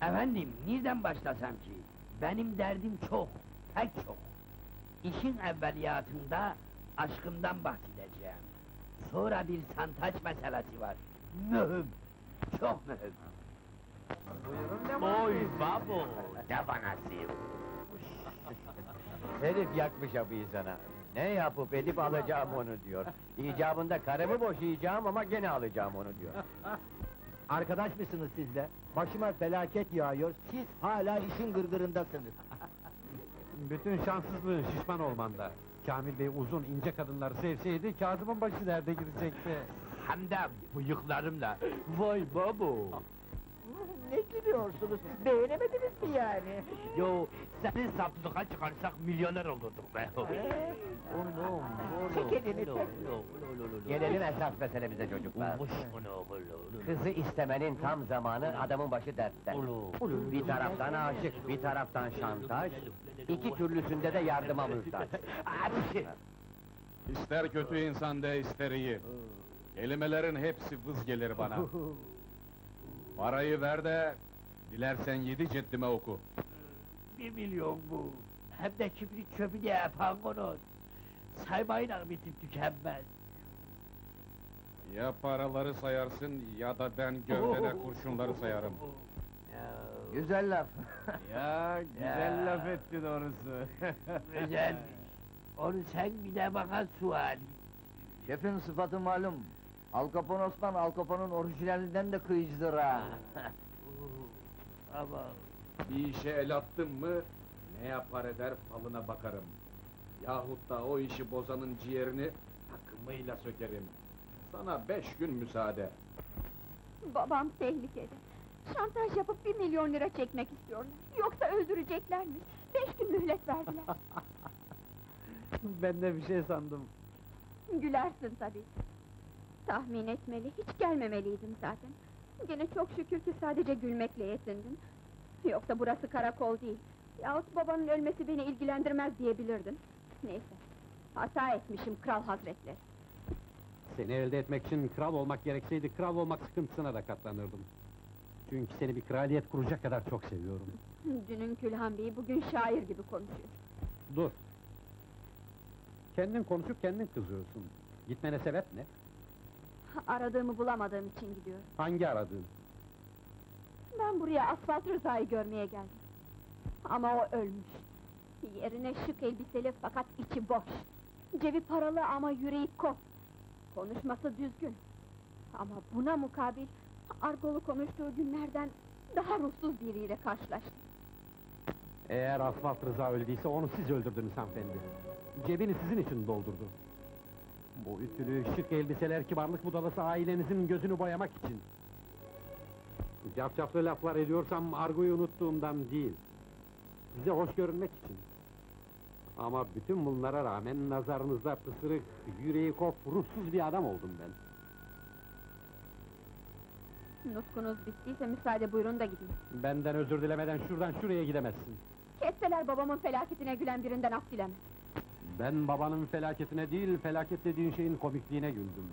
Efendim, nereden başlasam ki? Benim derdim çok, pek çok. İşin evveliyatında aşkımdan bahsedeceğim. Sonra bir santaç meselesi var. Mühim, çok mühim. Oy babo, devanası. Herif yakmış abiyi sana. Ne yapıp edip alacağım onu diyor. İcabında karımı boşayacağım ama gene alacağım onu diyor. Arkadaş mısınız siz de? Başıma felaket yağıyor, siz hala işin gırgırındasınız. Bütün şanssızlığın şişman olmanda. Kamil Bey uzun ince kadınları sevseydi Kazım'ın başı derde girecekti. Hem de bıyıklarımla. Vay babo. Ne gülüyorsunuz? Beğenemediniz mi yani? Yo, seni saplığa çıkarsak milyoner olurduk be. Oğlum, Çek elini, çek. Gelelim esas meselemize çocuklar. Kızı istemenin tam zamanı adamın başı dertte. Bir taraftan aşık, bir taraftan şantaj, iki türlüsünde de yardıma muhtaç. İster kötü insan de ister iyi. Kelimelerin hepsi vız gelir bana. Parayı ver de, dilersen yedi ciddime oku. Bir milyon bu. Hem de kibrit çöpü diye yapan konu. Saymayın bitip tükenmez. Ya paraları sayarsın ya da ben gövdene kurşunları sayarım. Güzel laf. Ya güzel laf etti doğrusu. Güzel. Onu sen bir de bana sual. Şefin sıfatı malum. Al Capone Osman, Al Capone'un orijinalinden de kıyıcıdır ha. Ama Bir işe el attım mı, ne yapar eder falına bakarım. Yahut da o işi bozanın ciğerini takımıyla sökerim. Sana beş gün müsaade. Babam tehlikede. Şantaj yapıp bir milyon lira çekmek istiyorlar. Yoksa öldüreceklermiş. Beş gün mühlet verdiler. ben de bir şey sandım. Gülersin tabii. Tahmin etmeli, hiç gelmemeliydim zaten. Gene çok şükür ki sadece gülmekle yetindin. Yoksa burası karakol değil. Yahut babanın ölmesi beni ilgilendirmez diyebilirdin. Neyse, hata etmişim kral hazretleri. Seni elde etmek için kral olmak gerekseydi kral olmak sıkıntısına da katlanırdım. Çünkü seni bir kraliyet kuracak kadar çok seviyorum. Dünün Külhan Bey bugün şair gibi konuşuyor. Dur. Kendin konuşup kendin kızıyorsun. Gitmene sebep ne? Aradığımı bulamadığım için gidiyorum. Hangi aradığın? Ben buraya asfalt Rıza'yı görmeye geldim. Ama o ölmüş. Yerine şık elbiseli fakat içi boş. Cebi paralı ama yüreği kop. Konuşması düzgün. Ama buna mukabil argolu konuştuğu günlerden daha ruhsuz biriyle karşılaştım. Eğer Asfalt Rıza öldüyse onu siz öldürdünüz hanımefendi. Cebini sizin için doldurdu. Bu ütülü, şık elbiseler, kibarlık budalası ailenizin gözünü boyamak için. Cafcaflı laflar ediyorsam argoyu unuttuğumdan değil. Size hoş görünmek için. Ama bütün bunlara rağmen nazarınızda pısırık, yüreği kop, ruhsuz bir adam oldum ben. Nutkunuz bittiyse müsaade buyurun da gidin. Benden özür dilemeden şuradan şuraya gidemezsin. Kesseler babamın felaketine gülen birinden af dilemez. Ben babanın felaketine değil, felaket dediğin şeyin komikliğine güldüm.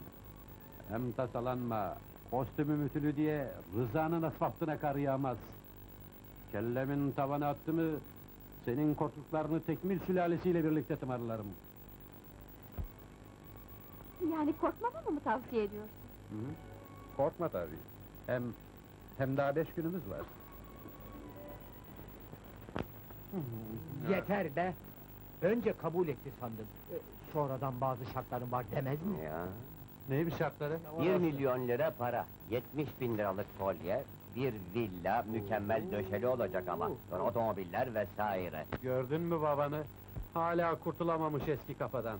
Hem tasalanma, kostümüm ütülü diye Rıza'nın asfaltına kar yağmaz. Kellemin tavana attı mı, senin korktuklarını tekmil sülalesiyle birlikte tımarlarım. Yani korkmamamı mı tavsiye ediyorsun? Hı? Korkma tabii. Hem, hem daha beş günümüz var. Yeter be! Önce kabul etti sandım. Sonradan bazı şartlarım var demez mi? Ya. Neymiş şartları? Bir milyon lira para, 70 bin liralık kolye, bir villa, mükemmel döşeli olacak ama, sonra otomobiller vesaire. Gördün mü babanı? Hala kurtulamamış eski kafadan.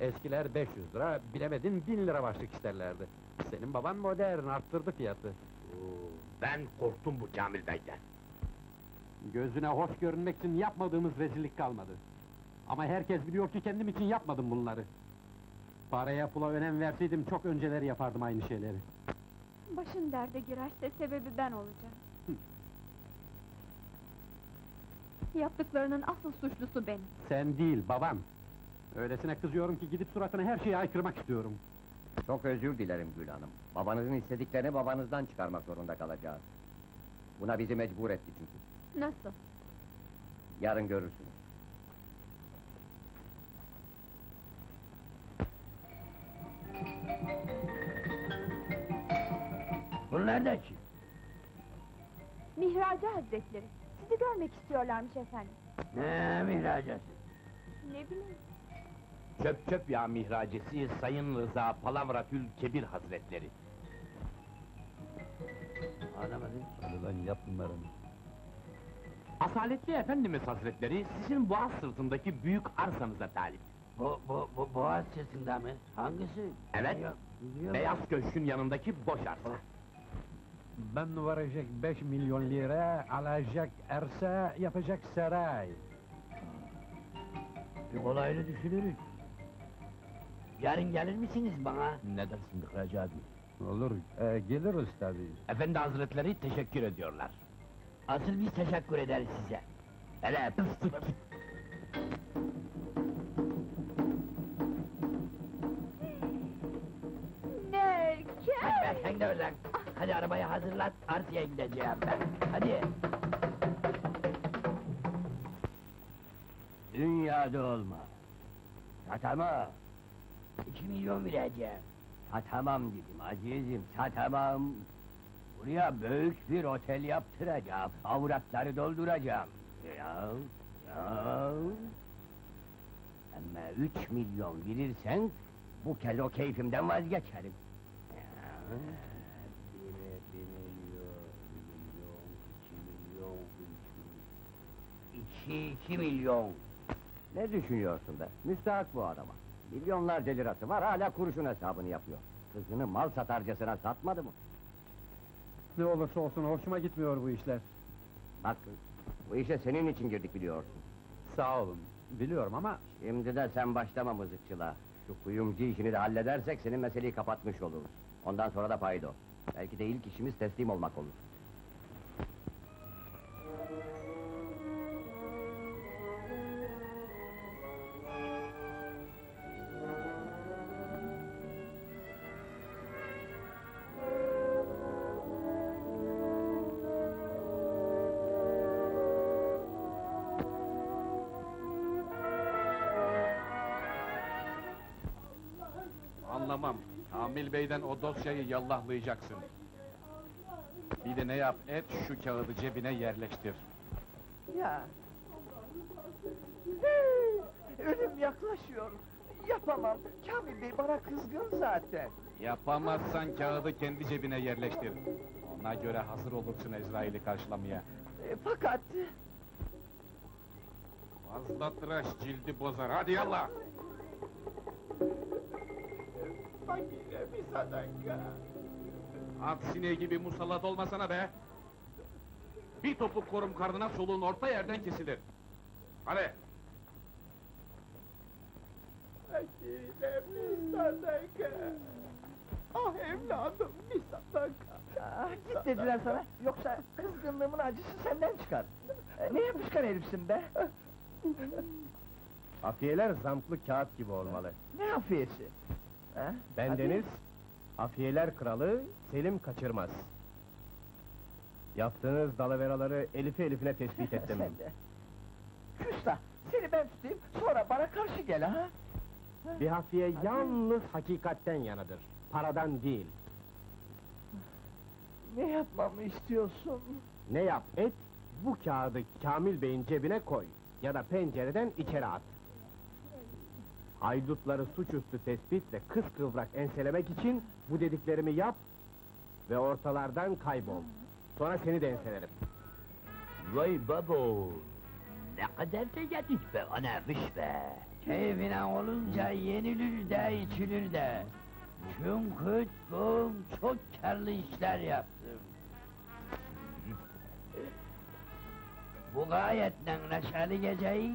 Eskiler 500 lira, bilemedin 1000 lira başlık isterlerdi. Senin baban modern, arttırdı fiyatı. Ben korktum bu Kamil Bey'den. Gözüne hoş görünmek için yapmadığımız rezillik kalmadı. Ama herkes biliyor ki kendim için yapmadım bunları. Paraya pula önem verseydim çok önceleri yapardım aynı şeyleri. Başın derde girerse sebebi ben olacağım. Yaptıklarının asıl suçlusu benim. Sen değil, baban. Öylesine kızıyorum ki gidip suratına her şeyi aykırmak istiyorum. Çok özür dilerim Gül Hanım. Babanızın istediklerini babanızdan çıkarmak zorunda kalacağız. Buna bizi mecbur etti çünkü. Nasıl? Yarın görürsünüz. Bunlar da kim? Mihracı Hazretleri. Sizi görmek istiyorlarmış efendim. Ne mihracası? Ne bileyim. Çöp çöp ya mihracesi Sayın Rıza Palavratül Kebir Hazretleri. Anlamadım. Hadi lan yap numaranı. Asaletli Efendimiz Hazretleri sizin boğaz sırtındaki büyük arsanıza talip. Bu, bu, bu boğaz sırtında mı? Hangisi? Evet, biliyorum. Beyaz Köşk'ün yanındaki boş arsa. Ben verecek 5 milyon lira, alacak arsa, yapacak saray. Bir kolayını düşünürüz. Yarın gelir misiniz bana? Ne dersin Hacı abi? Olur, e, geliriz tabii. Efendi Hazretleri teşekkür ediyorlar. Asıl biz teşekkür ederiz size. Hele pıs pıs Derken... be, sen de oradan. Hadi arabayı hazırlat, Arsi'ye gideceğim ben. Hadi. Dünyada olma. Satamam. İki milyon vereceğim. Satamam dedim azizim, satamam. Buraya büyük bir otel yaptıracağım. Avratları dolduracağım. Ya, ya. Ama üç milyon verirsen, bu kez o keyfimden vazgeçerim. Bir, bir milyon, bir milyon, iki milyon, üç milyon. İki, iki milyon. Ne düşünüyorsun be? Müstahak bu adama. Milyonlarca lirası var, hala kuruşun hesabını yapıyor. Kızını mal satarcasına satmadı mı? Ne olursa olsun hoşuma gitmiyor bu işler. Bak, bu işe senin için girdik biliyorsun. Sağ olun, biliyorum ama... Şimdi de sen başlama mızıkçılığa. Şu kuyumcu işini de halledersek senin meseleyi kapatmış oluruz. Ondan sonra da paydo. Belki de ilk işimiz teslim olmak olur. Kamil Bey'den o dosyayı yallahlayacaksın. Bir de ne yap et, şu kağıdı cebine yerleştir. Ya. Hey, ölüm yaklaşıyor. Yapamam. Kamil Bey bana kızgın zaten. Yapamazsan kağıdı kendi cebine yerleştir. Ona göre hazır olursun Ezrail'i karşılamaya. E, fakat... Fazla tıraş cildi bozar, hadi yallah! Fakire bir sadaka. At sineği gibi musallat olmasana be! Bir topuk korum karnına soluğun orta yerden kesilir. Hadi! Fakire bir sadaka. Ah evladım bir sadaka. Ah, git dediler sana. Yoksa kızgınlığımın acısı senden çıkar. E, ne yapışkan herifsin be? Afiyeler zamklı kağıt gibi olmalı. ne afiyesi? Ha? Bendeniz, afiyeler kralı Selim kaçırmaz. Yaptığınız dalaveraları elifi elifine tespit ettim. Sen de. Küstah, seni ben tutayım, sonra bana karşı gel ha? Bir hafiye yalnız hakikatten yanadır, paradan değil. Ne yapmamı istiyorsun? Ne yap et, bu kağıdı Kamil Bey'in cebine koy ya da pencereden içeri at. Haydutları suçüstü tespit ve kıskıvrak enselemek için bu dediklerimi yap ve ortalardan kaybol. Sonra seni de enselerim. Vay babo! Ne kadar da yadık be, anamış be! Keyfine olunca yenilir de içilir de. Çünkü ben çok karlı işler yaptım. Bu gayet neşeli geceyi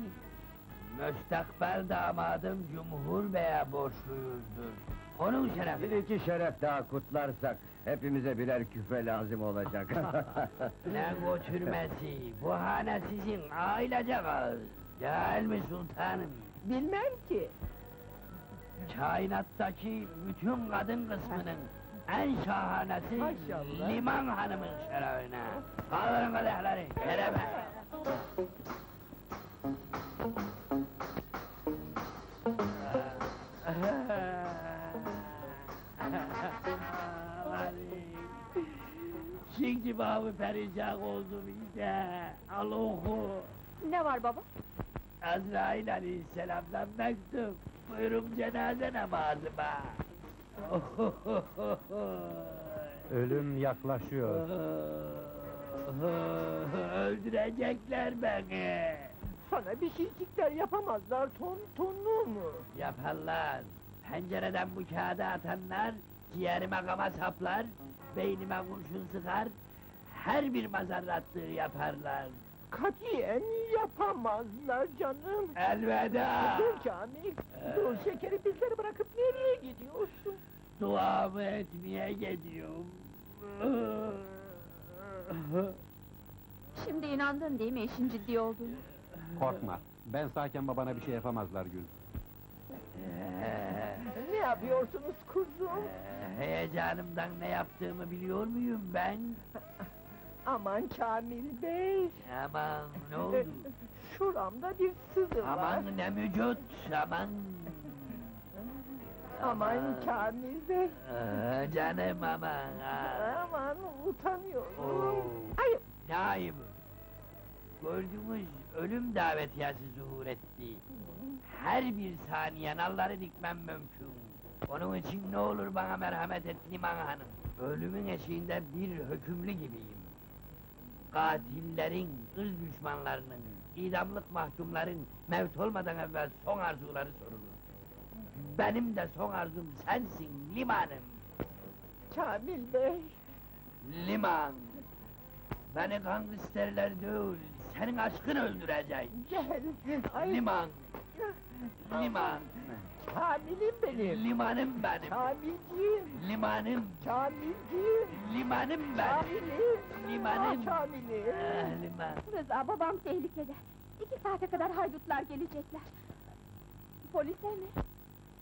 müstakbel damadım Cumhur Bey'e borçluyuzdur. Onun Bir şerefine. iki şeref daha kutlarsak hepimize birer küfe lazım olacak. ne götürmesi, bu hane sizin ailecek ağız. Değil mi sultanım? Bilmem ki. Kainattaki bütün kadın kısmının en şahanesi Maşallah. Liman Hanım'ın şerefine. Kaldırın kadehleri, vereme. Şimdi bana perişan oldum işte. Al oku. Ne var baba? Azrail aleyhisselamdan mektup. Buyurun cenaze namazıma. Ölüm yaklaşıyor. Öldürecekler beni. Sana bir şeycikler yapamazlar ton tonlu mu? Yaparlar. Pencereden bu kağıdı atanlar, ciğerime kama saplar, beynime kurşun sıkar, her bir mazarratlığı yaparlar. Katiyen yapamazlar canım. Elveda! Dur Kamil, dur şekeri bizleri bırakıp nereye gidiyorsun? Duamı etmeye gidiyorum. Şimdi inandın değil mi işin ciddi olduğunu? Korkma. Ben sağken babana bir şey yapamazlar Gül. Ne yapıyorsunuz kuzum? Heyecanımdan ne yaptığımı biliyor muyum ben? Aman Kamil Bey, Aman ne oldu? şuramda bir sızı var. Aman ne mücut, aman. Aman Kamil Bey, Aa, canım aman. aa. aman utanıyorum. Oo. Ayıp. Ne ayıbı? Gördüğümüz ölüm davetiyesi zuhur etti. Her bir saniye nalları dikmem mümkün. Onun için ne olur bana merhamet et Liman Hanım. Ölümün eşiğinde bir hükümlü gibiyim. Katillerin, ırz düşmanlarının, idamlık mahkumların mevt olmadan evvel son arzuları sorulur. Benim de son arzum sensin Limanım. Kamil Bey, Liman! Beni gangsterler değil, senin aşkın öldürecek. gel. Ay, Liman! Liman! Kamil'im benim. Limanım benim! Kamilciğim, Limanım! Kamilciğim, Limanım benim! Kamil'im. Limanım! Ah Kamil'im. Ah, liman! Rıza babam tehlikede. İki saate kadar haydutlar gelecekler. Polise mi?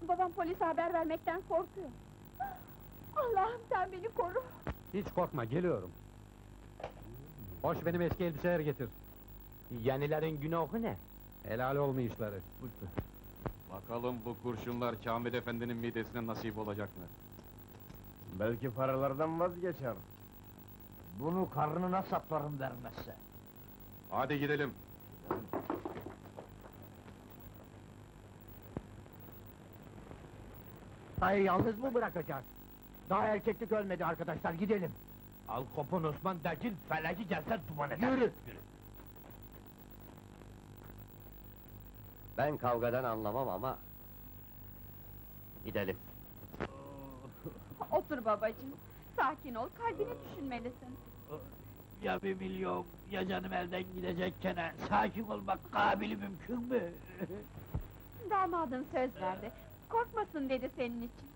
Babam polise haber vermekten korkuyor. Allah'ım sen beni koru. Hiç korkma, geliyorum. Hoş benim eski elbiseler getir. Yenilerin günahı ne? Helal olmayışları. Bakalım bu kurşunlar Kamil Efendi'nin midesine nasip olacak mı? Belki paralardan vazgeçer. Bunu karnına saplarım vermezse. Hadi gidelim. Dayı yalnız mı bırakacak? Daha erkeklik ölmedi arkadaşlar, gidelim. Al kopun Osman Dergil, felaki gelse duman eder. Yürü! Ben kavgadan anlamam ama... Gidelim. Otur babacığım. Sakin ol, kalbini düşünmelisin. Ya bir milyon, ya canım elden gidecekken ha, sakin olmak kabili mümkün mü? Damadın söz verdi. Korkmasın dedi senin için.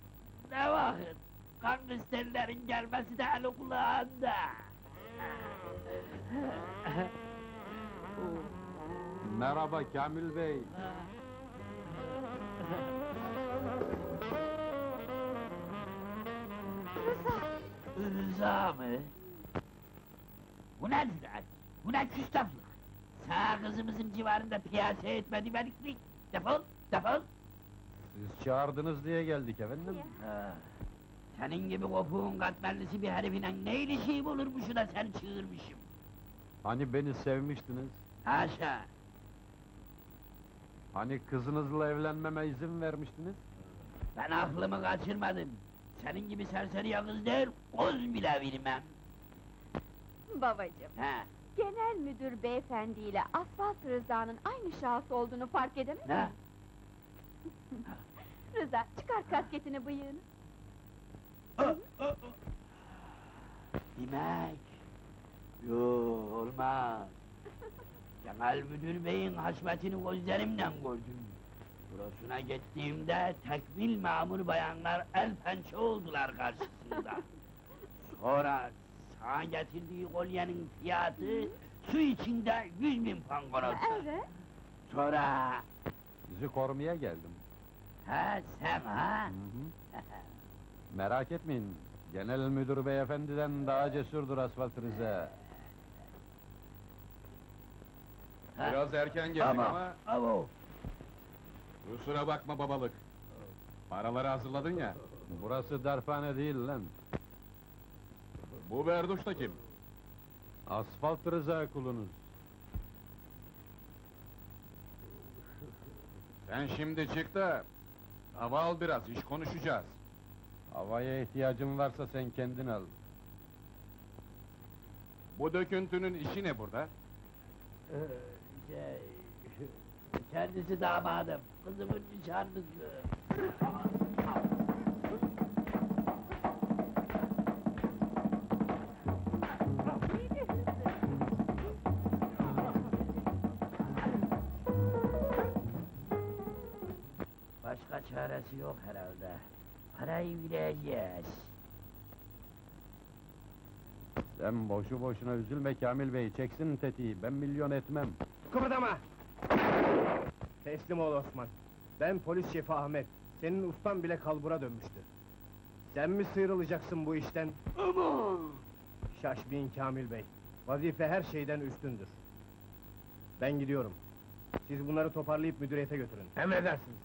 ne vakit? Gangsterlerin gelmesi de eli kulağında. Merhaba Kamil Bey. Rıza! Rıza mı? Bu ne cüret? Bu ne küstahlık? Sağ kızımızın civarında piyasa etme demedik mi? Defol, defol! Siz çağırdınız diye geldik efendim. Ha, Senin gibi kopuğun katmerlisi bir herifine ne ilişiğim olurmuş da seni çığırmışım. Hani beni sevmiştiniz? Haşa! Hani kızınızla evlenmeme izin vermiştiniz? Ben aklımı kaçırmadım. Senin gibi serseriye kız değil, koz bile vermem. Babacığım, He, genel müdür beyefendiyle Asfalt Rıza'nın aynı şahıs olduğunu fark edemedin ne? mi? Rıza, çıkar kasketini bıyığını. Demek. Yo, olmaz. Genel müdür beyin haşmetini gözlerimle gördüm. Burasına gittiğimde tekmil memur bayanlar el pençe oldular karşısında. Sonra sana getirdiği kolyenin fiyatı su içinde yüz bin pangonotu. Evet. Sonra Sizi korumaya geldim. ha sen ha? Hı hı. Merak etmeyin, genel müdür beyefendiden daha cesurdur asfalt Rıza. Biraz erken geldik Ama. ama Abo. kusura bakma babalık. Paraları hazırladın ya. Burası darphane değil lan. Bu Berduş da kim? Asfalt Rıza kulunuz. Sen şimdi çık da hava al biraz, iş konuşacağız. Havaya ihtiyacın varsa sen kendin al. Bu döküntünün işi ne burada? Ee, şey, kendisi damadım, kızımın nişanlısı. Başka çaresi yok herhalde. Parayı vereceğiz. Sen boşu boşuna üzülme Kamil Bey, çeksin tetiği, ben milyon etmem. Kıpırdama! Teslim ol Osman. Ben polis şefi Ahmet. Senin ustan bile kalbura dönmüştü. Sen mi sıyrılacaksın bu işten? Aman! Şaşmayın Kamil Bey. Vazife her şeyden üstündür. Ben gidiyorum. Siz bunları toparlayıp müdüriyete götürün. Emredersiniz.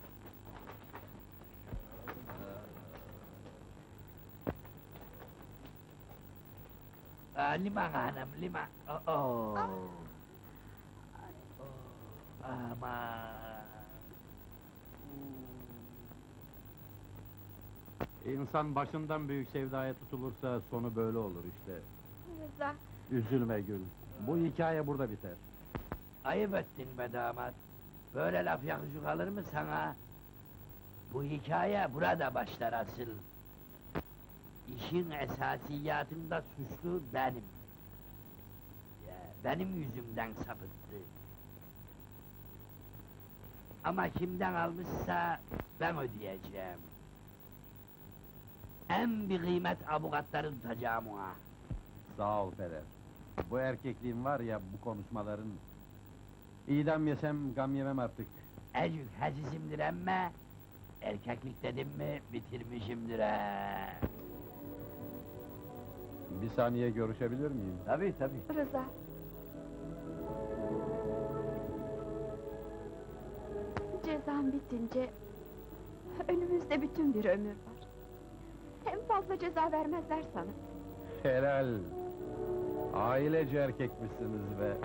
Aa, lima hanım, lima. Oo. Oh. Aman. İnsan başından büyük sevdaya tutulursa sonu böyle olur işte. Rıza, Üzülme Gül. Bu hikaye burada biter. Ayıp ettin be damat. Böyle laf yakışık alır mı sana? Bu hikaye burada başlar asıl. İşin esasiyatında suçlu benim. Ya, benim yüzümden sapıttı. Ama kimden almışsa ben ödeyeceğim. En bir kıymet avukatları tutacağım ona. Sağ ol peder. Bu erkekliğin var ya bu konuşmaların... İdam yesem gam yemem artık. Ecük hecisimdir emme, erkeklik dedim mi bitirmişimdir he. Bir saniye görüşebilir miyim? Tabii tabii. Rıza. Cezam bitince... ...önümüzde bütün bir ömür var. Hem fazla ceza vermezler sana. Helal. Ailece erkekmişsiniz be.